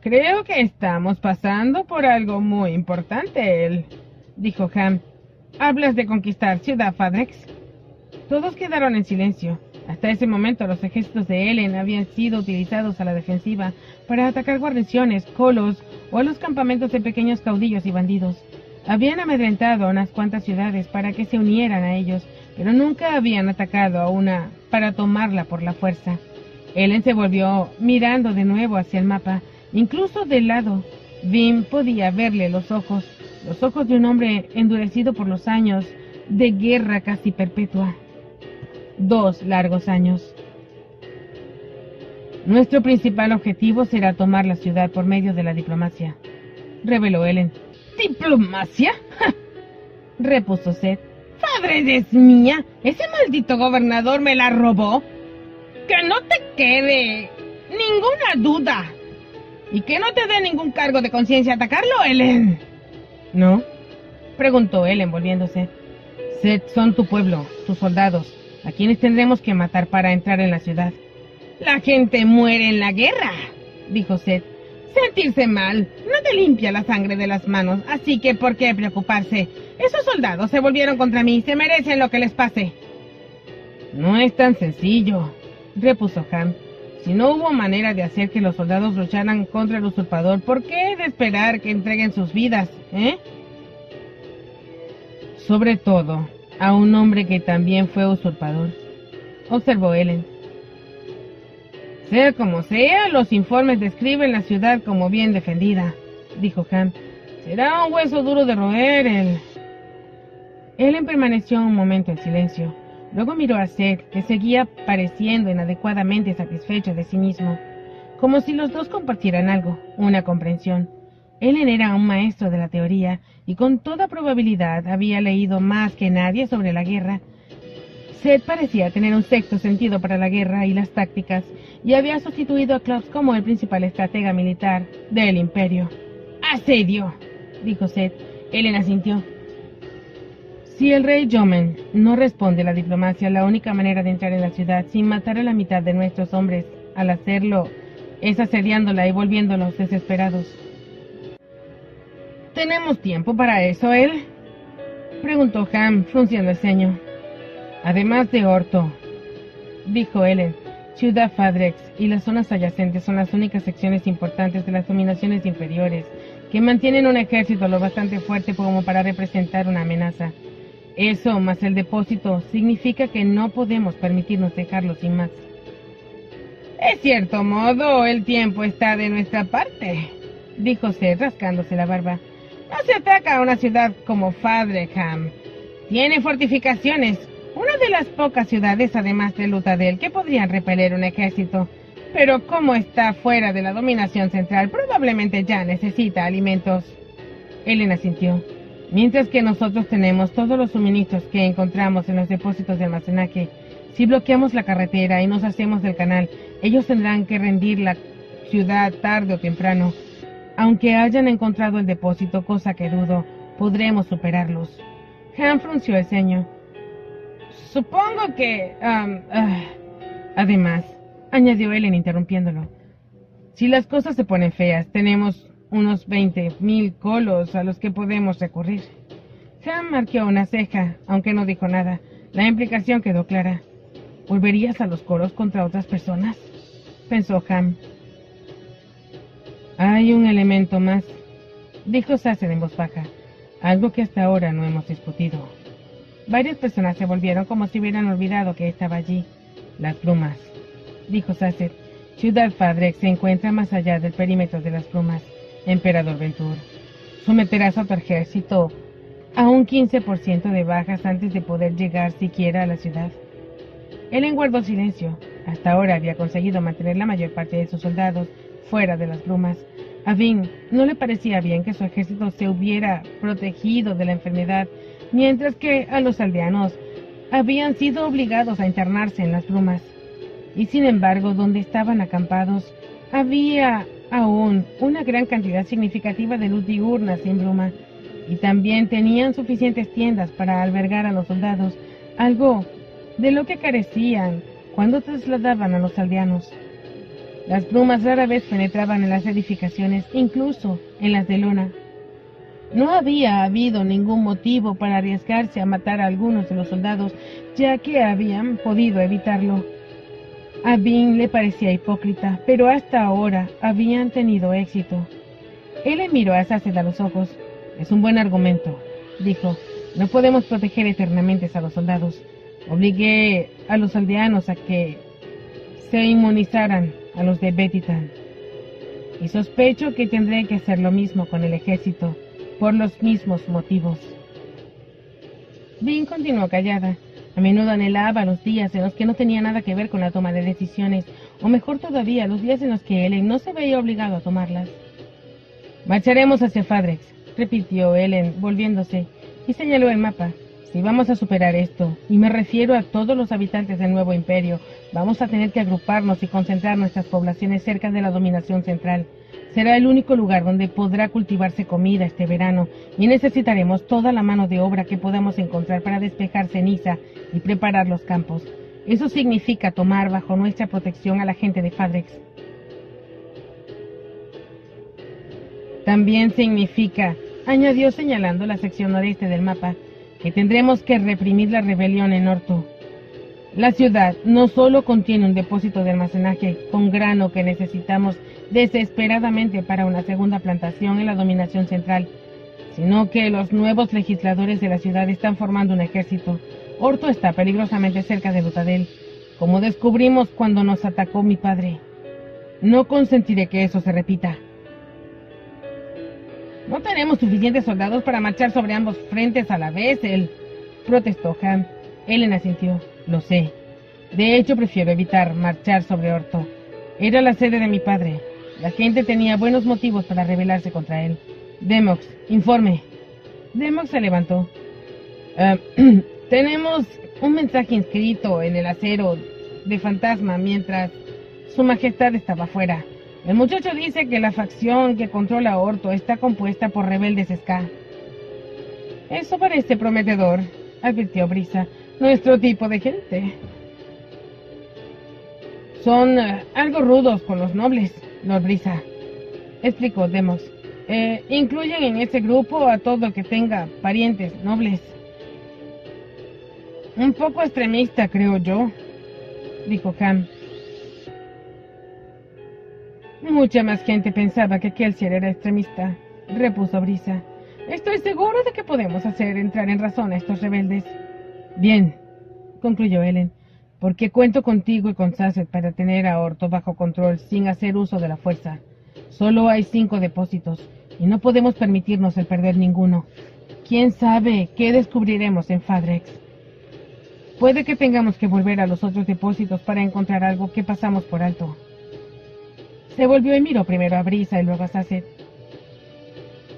Creo que estamos pasando por algo muy importante, él, dijo Ham. ¿Hablas de conquistar Ciudad Fadrex? Todos quedaron en silencio. Hasta ese momento los ejércitos de Ellen habían sido utilizados a la defensiva para atacar guarniciones, colos o a los campamentos de pequeños caudillos y bandidos. Habían amedrentado a unas cuantas ciudades para que se unieran a ellos, pero nunca habían atacado a una para tomarla por la fuerza. Ellen se volvió mirando de nuevo hacia el mapa, incluso de lado. Vim podía verle los ojos, los ojos de un hombre endurecido por los años de guerra casi perpetua. Dos largos años. Nuestro principal objetivo será tomar la ciudad por medio de la diplomacia, reveló Ellen. ¿Diplomacia? [laughs] repuso Seth. ¡Padre es mía! ¿Ese maldito gobernador me la robó? Que no te quede ninguna duda. Y que no te dé ningún cargo de conciencia atacarlo, Ellen. ¿No? Preguntó él envolviéndose. Seth son tu pueblo, tus soldados, a quienes tendremos que matar para entrar en la ciudad. La gente muere en la guerra, dijo Seth. Sentirse mal no te limpia la sangre de las manos, así que ¿por qué preocuparse? Esos soldados se volvieron contra mí se merecen lo que les pase. No es tan sencillo, repuso Ham. Si no hubo manera de hacer que los soldados lucharan contra el usurpador, ¿por qué de esperar que entreguen sus vidas, eh? Sobre todo, a un hombre que también fue usurpador, observó Ellen. Sea como sea, los informes describen la ciudad como bien defendida, dijo Han. Será un hueso duro de roer el... Ellen permaneció un momento en silencio. Luego miró a Seth, que seguía pareciendo inadecuadamente satisfecho de sí mismo, como si los dos compartieran algo, una comprensión. Ellen era un maestro de la teoría y con toda probabilidad había leído más que nadie sobre la guerra. Seth parecía tener un sexto sentido para la guerra y las tácticas, y había sustituido a Klops como el principal estratega militar del imperio. ¡Asedio! dijo Seth. Ellen asintió. Si el rey Jomen no responde a la diplomacia, la única manera de entrar en la ciudad sin matar a la mitad de nuestros hombres al hacerlo es asediándola y volviéndolos desesperados. ¿Tenemos tiempo para eso, él? preguntó Ham, frunciendo el ceño. Además de Orto, dijo Ellen, Ciudad Fadrex y las zonas adyacentes son las únicas secciones importantes de las dominaciones inferiores que mantienen un ejército lo bastante fuerte como para representar una amenaza. Eso, más el depósito, significa que no podemos permitirnos dejarlo sin más. En cierto modo, el tiempo está de nuestra parte, dijo Seth rascándose la barba. No se ataca a una ciudad como Fadreham. Tiene fortificaciones, una de las pocas ciudades, además de Lutadel, que podrían repeler un ejército. Pero como está fuera de la dominación central, probablemente ya necesita alimentos. Elena sintió. Mientras que nosotros tenemos todos los suministros que encontramos en los depósitos de almacenaje, si bloqueamos la carretera y nos hacemos del canal, ellos tendrán que rendir la ciudad tarde o temprano. Aunque hayan encontrado el depósito, cosa que dudo, podremos superarlos. Han frunció el ceño. Supongo que... Um, ah, además, añadió Ellen interrumpiéndolo, si las cosas se ponen feas, tenemos unos veinte mil colos a los que podemos recurrir. Ham marcó una ceja, aunque no dijo nada. La implicación quedó clara. ¿Volverías a los coros contra otras personas? Pensó Ham. Hay un elemento más, dijo Sasser en voz baja, algo que hasta ahora no hemos discutido. Varias personas se volvieron como si hubieran olvidado que estaba allí. Las plumas, dijo Sasser. Ciudad Fadrex se encuentra más allá del perímetro de las plumas. Emperador Ventur. Someterás a tu ejército a un 15% de bajas antes de poder llegar siquiera a la ciudad. Ellen guardó silencio. Hasta ahora había conseguido mantener la mayor parte de sus soldados fuera de las brumas. A Vin no le parecía bien que su ejército se hubiera protegido de la enfermedad, mientras que a los aldeanos habían sido obligados a internarse en las brumas. Y sin embargo, donde estaban acampados, había aún una gran cantidad significativa de luz diurna sin bruma, y también tenían suficientes tiendas para albergar a los soldados, algo de lo que carecían cuando trasladaban a los aldeanos. Las brumas rara vez penetraban en las edificaciones, incluso en las de lona. No había habido ningún motivo para arriesgarse a matar a algunos de los soldados, ya que habían podido evitarlo. A Bing le parecía hipócrita, pero hasta ahora habían tenido éxito. Él le miró a Saced a los ojos. Es un buen argumento, dijo. No podemos proteger eternamente a los soldados. Obligué a los aldeanos a que se inmunizaran a los de Betitan. Y sospecho que tendré que hacer lo mismo con el ejército, por los mismos motivos. Vin continuó callada. A menudo anhelaba los días en los que no tenía nada que ver con la toma de decisiones, o mejor todavía, los días en los que Ellen no se veía obligado a tomarlas. Marcharemos hacia Fadrex, repitió Ellen, volviéndose, y señaló el mapa. Si vamos a superar esto, y me refiero a todos los habitantes del nuevo imperio, vamos a tener que agruparnos y concentrar nuestras poblaciones cerca de la dominación central. Será el único lugar donde podrá cultivarse comida este verano y necesitaremos toda la mano de obra que podamos encontrar para despejar ceniza y preparar los campos. Eso significa tomar bajo nuestra protección a la gente de Fadrex. También significa, añadió señalando la sección noreste del mapa, que tendremos que reprimir la rebelión en Orto. La ciudad no solo contiene un depósito de almacenaje con grano que necesitamos desesperadamente para una segunda plantación en la dominación central, sino que los nuevos legisladores de la ciudad están formando un ejército. Orto está peligrosamente cerca de Lutadel, como descubrimos cuando nos atacó mi padre. No consentiré que eso se repita. No tenemos suficientes soldados para marchar sobre ambos frentes a la vez, él protestó Ham. Ellen asintió. Lo sé. De hecho, prefiero evitar marchar sobre Orto. Era la sede de mi padre. La gente tenía buenos motivos para rebelarse contra él. Demox, informe. Demox se levantó. Ah, [clears throat] tenemos un mensaje inscrito en el acero de fantasma mientras su majestad estaba fuera. El muchacho dice que la facción que controla Orto está compuesta por rebeldes Ska. Eso parece prometedor, advirtió Brisa. Nuestro tipo de gente. Son eh, algo rudos con los nobles, Lord Brisa, explicó Demos. Eh, incluyen en ese grupo a todo que tenga parientes nobles. Un poco extremista, creo yo, dijo Ham. Mucha más gente pensaba que Kelsier era extremista, repuso Brisa. Estoy seguro de que podemos hacer entrar en razón a estos rebeldes. Bien, concluyó Ellen, porque cuento contigo y con Sasset para tener a Orto bajo control sin hacer uso de la fuerza. Solo hay cinco depósitos y no podemos permitirnos el perder ninguno. ¿Quién sabe qué descubriremos en Fadrex? Puede que tengamos que volver a los otros depósitos para encontrar algo que pasamos por alto. Se volvió y miró primero a Brisa y luego a Sasset.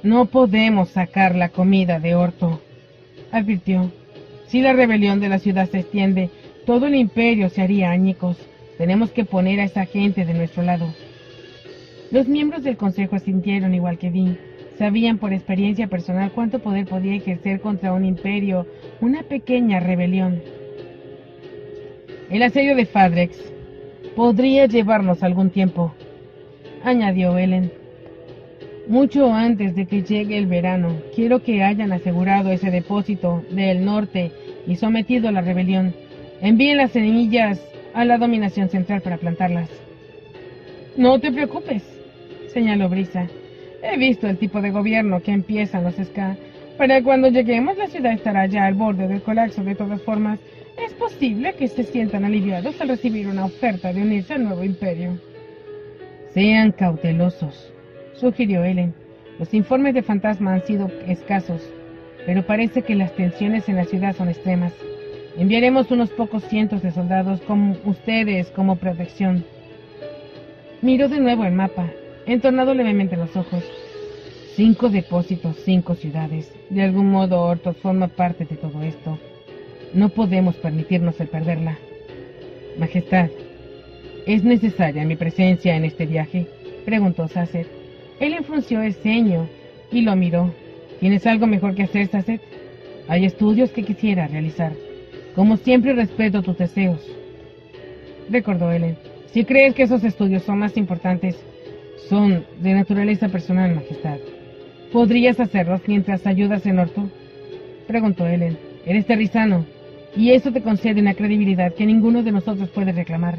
No podemos sacar la comida de Orto, advirtió. Si la rebelión de la ciudad se extiende, todo el imperio se haría añicos. Tenemos que poner a esa gente de nuestro lado. Los miembros del consejo asintieron igual que Vin. Sabían por experiencia personal cuánto poder podía ejercer contra un imperio una pequeña rebelión. El asedio de Fadrex podría llevarnos algún tiempo, añadió Ellen. Mucho antes de que llegue el verano, quiero que hayan asegurado ese depósito del norte y sometido a la rebelión. Envíen las semillas a la dominación central para plantarlas. No te preocupes, señaló Brisa. He visto el tipo de gobierno que empiezan los SK. Para cuando lleguemos, la ciudad estará ya al borde del colapso. De todas formas, es posible que se sientan aliviados al recibir una oferta de unirse al nuevo imperio. Sean cautelosos, sugirió Ellen. Los informes de fantasma han sido escasos. pero parece que las tensiones en la ciudad son extremas. Enviaremos unos pocos cientos de soldados como ustedes como protección. Miró de nuevo el mapa, entornado levemente los ojos. Cinco depósitos, cinco ciudades. De algún modo Ortos forma parte de todo esto. No podemos permitirnos el perderla. Majestad, ¿es necesaria mi presencia en este viaje? preguntó Sasset. Él enfrunció el ceño y lo miró. ¿Tienes algo mejor que hacer, Sasset? Hay estudios que quisiera realizar. Como siempre respeto tus deseos. Recordó Ellen. Si crees que esos estudios son más importantes, son de naturaleza personal, Majestad. ¿Podrías hacerlos mientras ayudas en Orto? Preguntó Ellen. Eres terrizano, y eso te concede una credibilidad que ninguno de nosotros puede reclamar.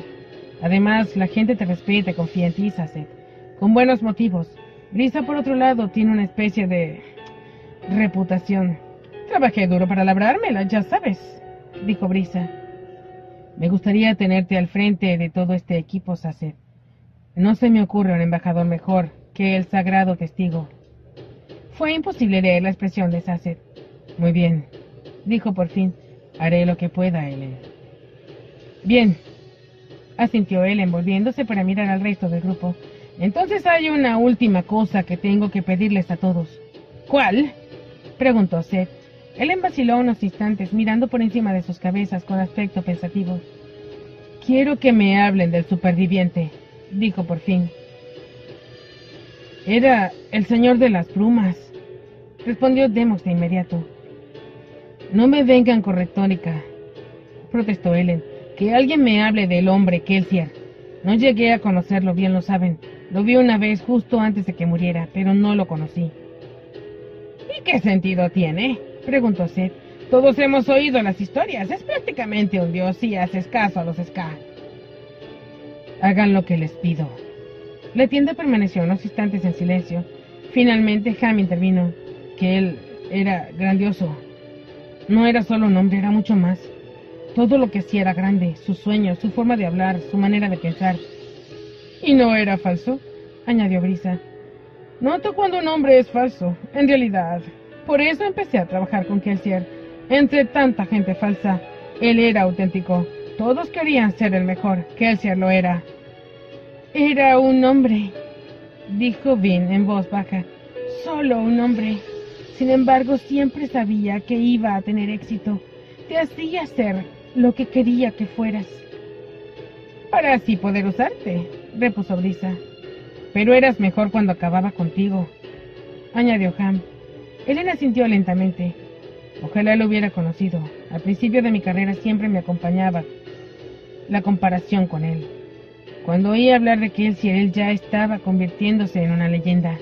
Además, la gente te respeta confía en ti, Sasset, con buenos motivos. Brisa, por otro lado, tiene una especie de reputación. Trabajé duro para labrármela, ya sabes, dijo Brisa. Me gustaría tenerte al frente de todo este equipo, Sasset. No se me ocurre un embajador mejor que el sagrado testigo. Fue imposible leer la expresión de Sasset. Muy bien, dijo por fin. Haré lo que pueda, Ellen. Bien, asintió Ellen, volviéndose para mirar al resto del grupo. Entonces hay una última cosa que tengo que pedirles a todos. ¿Cuál? preguntó Seth. Ellen vaciló unos instantes, mirando por encima de sus cabezas con aspecto pensativo. Quiero que me hablen del superviviente, dijo por fin. Era el señor de las plumas, respondió Demos de inmediato. No me vengan con retórica, protestó Ellen. Que alguien me hable del hombre Kelsier. No llegué a conocerlo, bien lo saben. Lo vi una vez justo antes de que muriera, pero no lo conocí. ¿Y qué sentido tiene? preguntó Seth. Todos hemos oído las historias. Es prácticamente un dios si haces caso a los Ska. Hagan lo que les pido. La tienda permaneció unos instantes en silencio. Finalmente Ham intervino, que él era grandioso. No era solo un hombre, era mucho más. Todo lo que hacía era grande, sus sueños, su forma de hablar, su manera de pensar. ¿Y no era falso? añadió Brisa. Noto cuando un hombre es falso, en realidad. Por eso empecé a trabajar con Kelsier. Entre tanta gente falsa, él era auténtico. Todos querían ser el mejor. Kelsier lo era. Era un hombre, dijo Vin en voz baja. Solo un hombre. Sin embargo, siempre sabía que iba a tener éxito. Te hacía ser lo que quería que fueras. Para así poder usarte, repuso Brisa. Pero eras mejor cuando acababa contigo, añadió Ham. Elena sintió lentamente. Ojalá lo hubiera conocido. Al principio de mi carrera siempre me acompañaba la comparación con él. Cuando oí hablar de si él ya estaba convirtiéndose en una leyenda,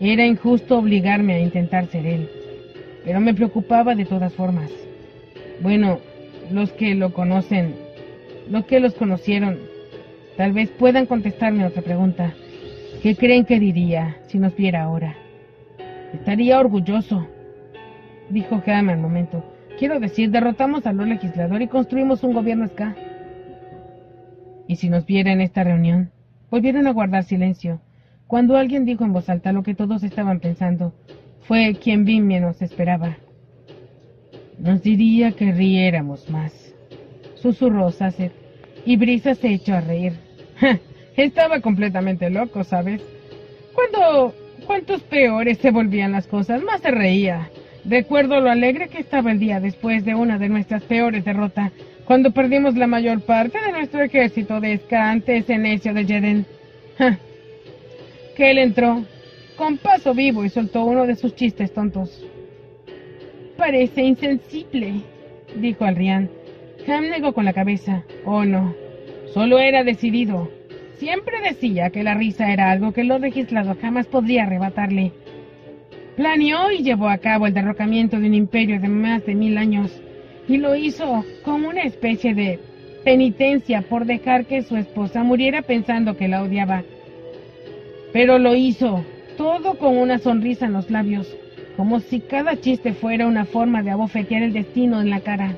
era injusto obligarme a intentar ser él, pero me preocupaba de todas formas. Bueno, los que lo conocen, los que los conocieron, tal vez puedan contestarme otra pregunta. ¿Qué creen que diría si nos viera ahora? Estaría orgulloso, dijo Ham al momento. Quiero decir, derrotamos al legislador y construimos un gobierno ska. ¿Y si nos viera en esta reunión? Volvieron a guardar silencio. Cuando alguien dijo en voz alta lo que todos estaban pensando, fue quien bien menos esperaba. Nos diría que riéramos más, susurró Sasset, y Brisa se echó a reír. Estaba completamente loco, ¿sabes? Cuando cuantos peores se volvían las cosas, más se reía. Recuerdo lo alegre que estaba el día después de una de nuestras peores derrotas, cuando perdimos la mayor parte de nuestro ejército de Ska ante ese necio de Jeden que él entró con paso vivo y soltó uno de sus chistes tontos. Parece insensible, dijo Alrián. Ham negó con la cabeza. Oh, no. Solo era decidido. Siempre decía que la risa era algo que los legislados jamás podría arrebatarle. Planeó y llevó a cabo el derrocamiento de un imperio de más de mil años, y lo hizo como una especie de penitencia por dejar que su esposa muriera pensando que la odiaba. Pero lo hizo, todo con una sonrisa en los labios, como si cada chiste fuera una forma de abofetear el destino en la cara.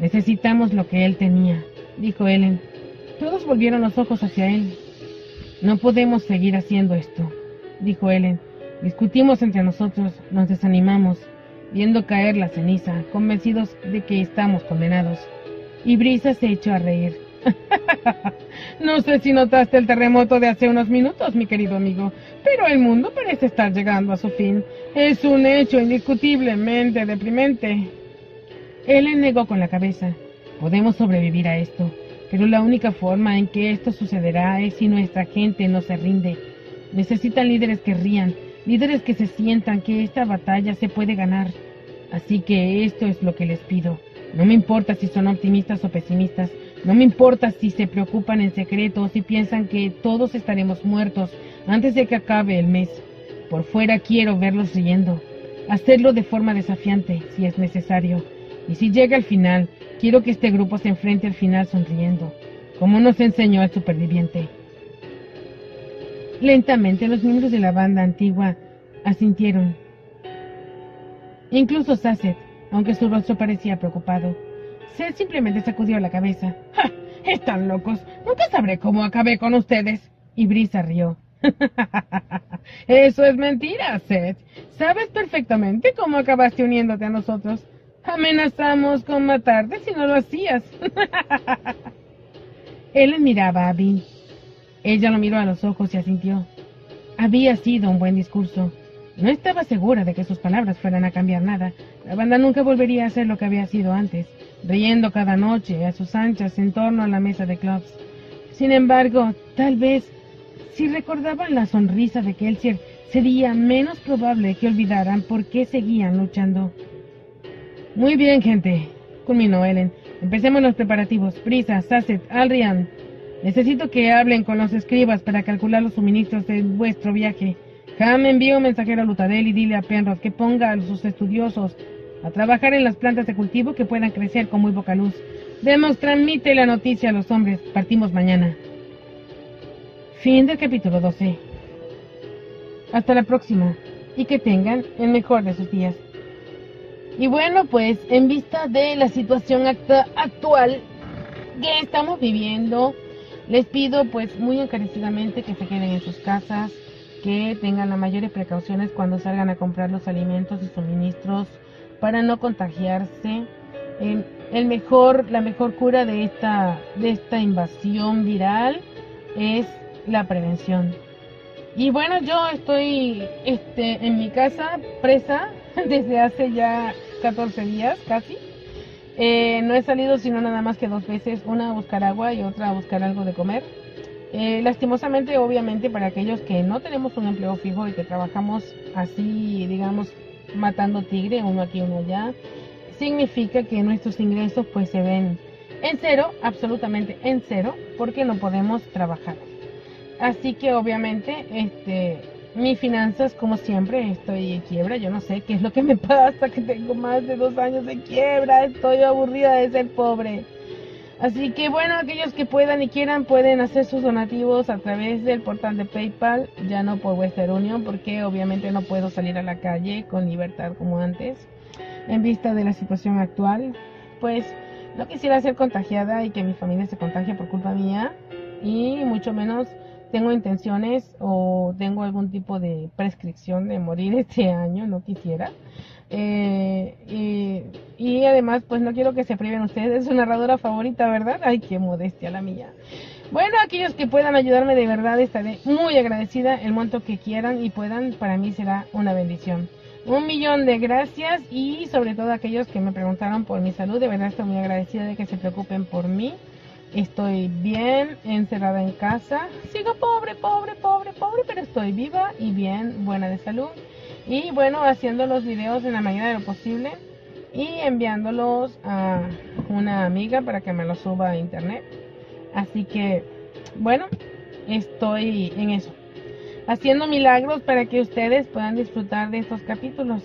Necesitamos lo que él tenía, dijo Ellen. Todos volvieron los ojos hacia él. No podemos seguir haciendo esto, dijo Ellen. Discutimos entre nosotros, nos desanimamos, viendo caer la ceniza, convencidos de que estamos condenados. Y Brisa se echó a reír. [laughs] no sé si notaste el terremoto de hace unos minutos, mi querido amigo, pero el mundo parece estar llegando a su fin. Es un hecho indiscutiblemente deprimente. Él negó con la cabeza. Podemos sobrevivir a esto, pero la única forma en que esto sucederá es si nuestra gente no se rinde. Necesitan líderes que rían, líderes que se sientan que esta batalla se puede ganar. Así que esto es lo que les pido. No me importa si son optimistas o pesimistas, no me importa si se preocupan en secreto o si piensan que todos estaremos muertos antes de que acabe el mes. Por fuera quiero verlos riendo, hacerlo de forma desafiante si es necesario. Y si llega al final, quiero que este grupo se enfrente al final sonriendo, como nos enseñó el superviviente. Lentamente los miembros de la banda antigua asintieron. Incluso Sasset, aunque su rostro parecía preocupado. Seth simplemente sacudió la cabeza. ¡Ja! Están locos. Nunca sabré cómo acabé con ustedes. Y Brisa rió. [laughs] Eso es mentira, Seth. Sabes perfectamente cómo acabaste uniéndote a nosotros. Amenazamos con matarte si no lo hacías. [laughs] Él miraba a Abby. Ella lo miró a los ojos y asintió. Había sido un buen discurso. No estaba segura de que sus palabras fueran a cambiar nada. La banda nunca volvería a ser lo que había sido antes, riendo cada noche a sus anchas en torno a la mesa de clubs. Sin embargo, tal vez, si recordaban la sonrisa de Kelsier, sería menos probable que olvidaran por qué seguían luchando. Muy bien, gente, culminó Ellen. Empecemos los preparativos. Prisa, Sasset, Alrian. Necesito que hablen con los escribas para calcular los suministros de vuestro viaje. Ham envía un mensajero a Lutadel y dile a Penrod que ponga a sus estudiosos a trabajar en las plantas de cultivo que puedan crecer con muy poca luz. Demos, transmite la noticia a los hombres. Partimos mañana. Fin del capítulo 12. Hasta la próxima y que tengan el mejor de sus días. Y bueno, pues en vista de la situación actual que estamos viviendo, les pido pues muy encarecidamente que se queden en sus casas, que tengan las mayores precauciones cuando salgan a comprar los alimentos y suministros para no contagiarse. el mejor, la mejor cura de esta, de esta invasión viral es la prevención. Y bueno, yo estoy este, en mi casa presa [laughs] desde hace ya 14 días casi. Eh, no he salido sino nada más que dos veces, una a buscar agua y otra a buscar algo de comer. Eh, lastimosamente, obviamente, para aquellos que no tenemos un empleo fijo y que trabajamos así, digamos, matando tigre, uno aquí, uno allá, significa que nuestros ingresos pues se ven en cero, absolutamente en cero, porque no podemos trabajar. Así que obviamente, este, mis finanzas, como siempre, estoy en quiebra. Yo no sé qué es lo que me [laughs] pasa, que tengo más de dos años de quiebra. Estoy aburrida de ser pobre. Así que bueno, aquellos que puedan y quieran pueden hacer sus donativos a través del portal de PayPal, ya no por Western Union, porque obviamente no puedo salir a la calle con libertad como antes. En vista de la situación actual, pues no quisiera ser contagiada y que mi familia se contagie por culpa mía, y mucho menos tengo intenciones o tengo algún tipo de prescripción de morir este año, no quisiera. Eh, y, además, pues no quiero que se priven ustedes es su narradora favorita, ¿verdad? Ay, qué modestia la mía. Bueno, aquellos que puedan ayudarme de verdad, estaré muy agradecida. El monto que quieran y puedan, para mí será una bendición. Un millón de gracias y sobre todo aquellos que me preguntaron por mi salud, de verdad estoy muy agradecida de que se preocupen por mí. Estoy bien, encerrada en casa. Sigo pobre, pobre, pobre, pobre, pero estoy viva y bien, buena de salud. Y bueno, haciendo los videos en la medida de lo posible y enviándolos a una amiga para que me los suba a internet. Así que, bueno, estoy en eso. Haciendo milagros para que ustedes puedan disfrutar de estos capítulos.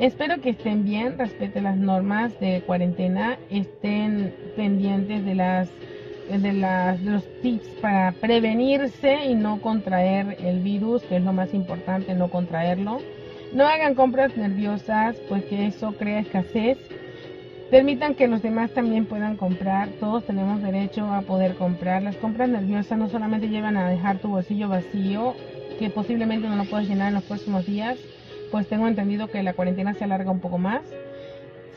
Espero que estén bien, respeten las normas de cuarentena, estén pendientes de las de, las, los tips para prevenirse y no contraer el virus, que es lo más importante, no contraerlo. No hagan compras nerviosas, pues que eso crea escasez. Permitan que los demás también puedan comprar. Todos tenemos derecho a poder comprar. Las compras nerviosas no solamente llevan a dejar tu bolsillo vacío, que posiblemente no lo puedas llenar en los próximos días, pues tengo entendido que la cuarentena se alarga un poco más,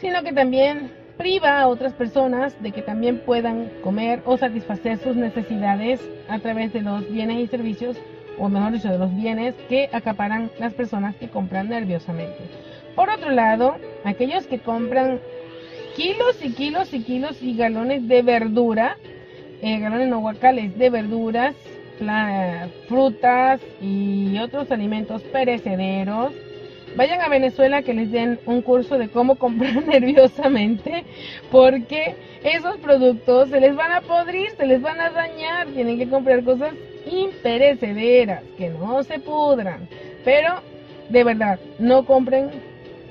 sino que también priva a otras personas de que también puedan comer o satisfacer sus necesidades a través de los bienes y servicios, o mejor dicho, de los bienes que acaparan las personas que compran nerviosamente. Por otro lado, aquellos que compran kilos y kilos y kilos y galones de verdura, eh, galones no guacales de verduras, frutas y otros alimentos perecederos, vayan a Venezuela que les den un curso de cómo comprar [laughs] nerviosamente, porque esos productos se les van a podrir, se les van a dañar, tienen que comprar cosas imperecederas, que no se pudran. Pero, de verdad, no compren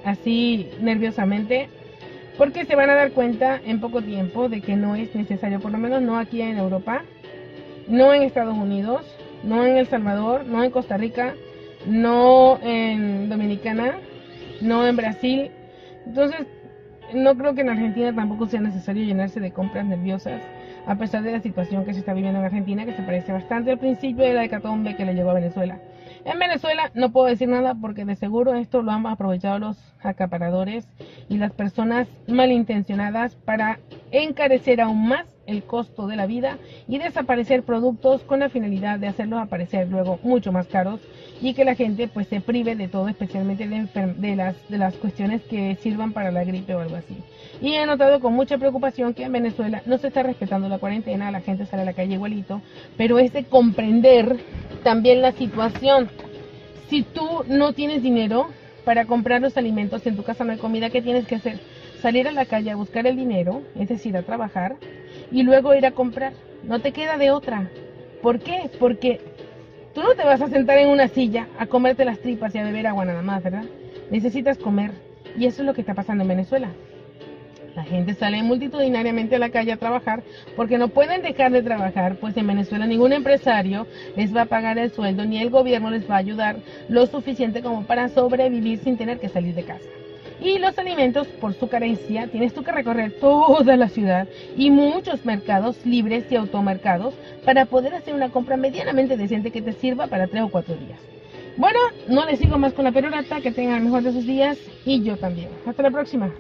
así nerviosamente, porque se van a dar cuenta en poco tiempo de que no es necesario, por lo menos no aquí en Europa, no en Estados Unidos, no en El Salvador, no en Costa Rica, no en Dominicana, no en Brasil. Entonces, no creo que en Argentina tampoco sea necesario llenarse de compras nerviosas, a pesar de la situación que se está viviendo en Argentina, que se parece bastante al principio de la hecatombe que le llegó a Venezuela. En Venezuela no puedo decir nada porque de seguro esto lo han aprovechado los acaparadores y las personas malintencionadas para encarecer aún más el costo de la vida y desaparecer productos con la finalidad de hacerlos aparecer luego mucho más caros y que la gente pues se prive de todo, especialmente de, las, de las cuestiones que sirvan para la gripe o algo así. Y he notado con mucha preocupación que en Venezuela no se está respetando la cuarentena, la gente sale a la calle igualito, pero es de comprender también la situación. Si tú no tienes dinero para comprar los alimentos, en tu casa no hay comida, ¿qué tienes que hacer? Salir a la calle a buscar el dinero, es decir, a trabajar, y luego ir a comprar. No te queda de otra. ¿Por qué? Porque tú no te vas a sentar en una silla a comerte las tripas y a beber agua nada más, ¿verdad? Necesitas comer. Y eso es lo que está pasando en Venezuela. La gente sale multitudinariamente a la calle a trabajar porque no pueden dejar de trabajar, pues en Venezuela ningún empresario les va a pagar el sueldo ni el gobierno les va a ayudar lo suficiente como para sobrevivir sin tener que salir de casa. Y los alimentos, por su carencia, tienes tú que recorrer toda la ciudad y muchos mercados libres y automercados para poder hacer una compra medianamente decente que te sirva para tres o cuatro días. Bueno, no les sigo más con la perorata, que tengan el mejor de sus días y yo también. Hasta la próxima.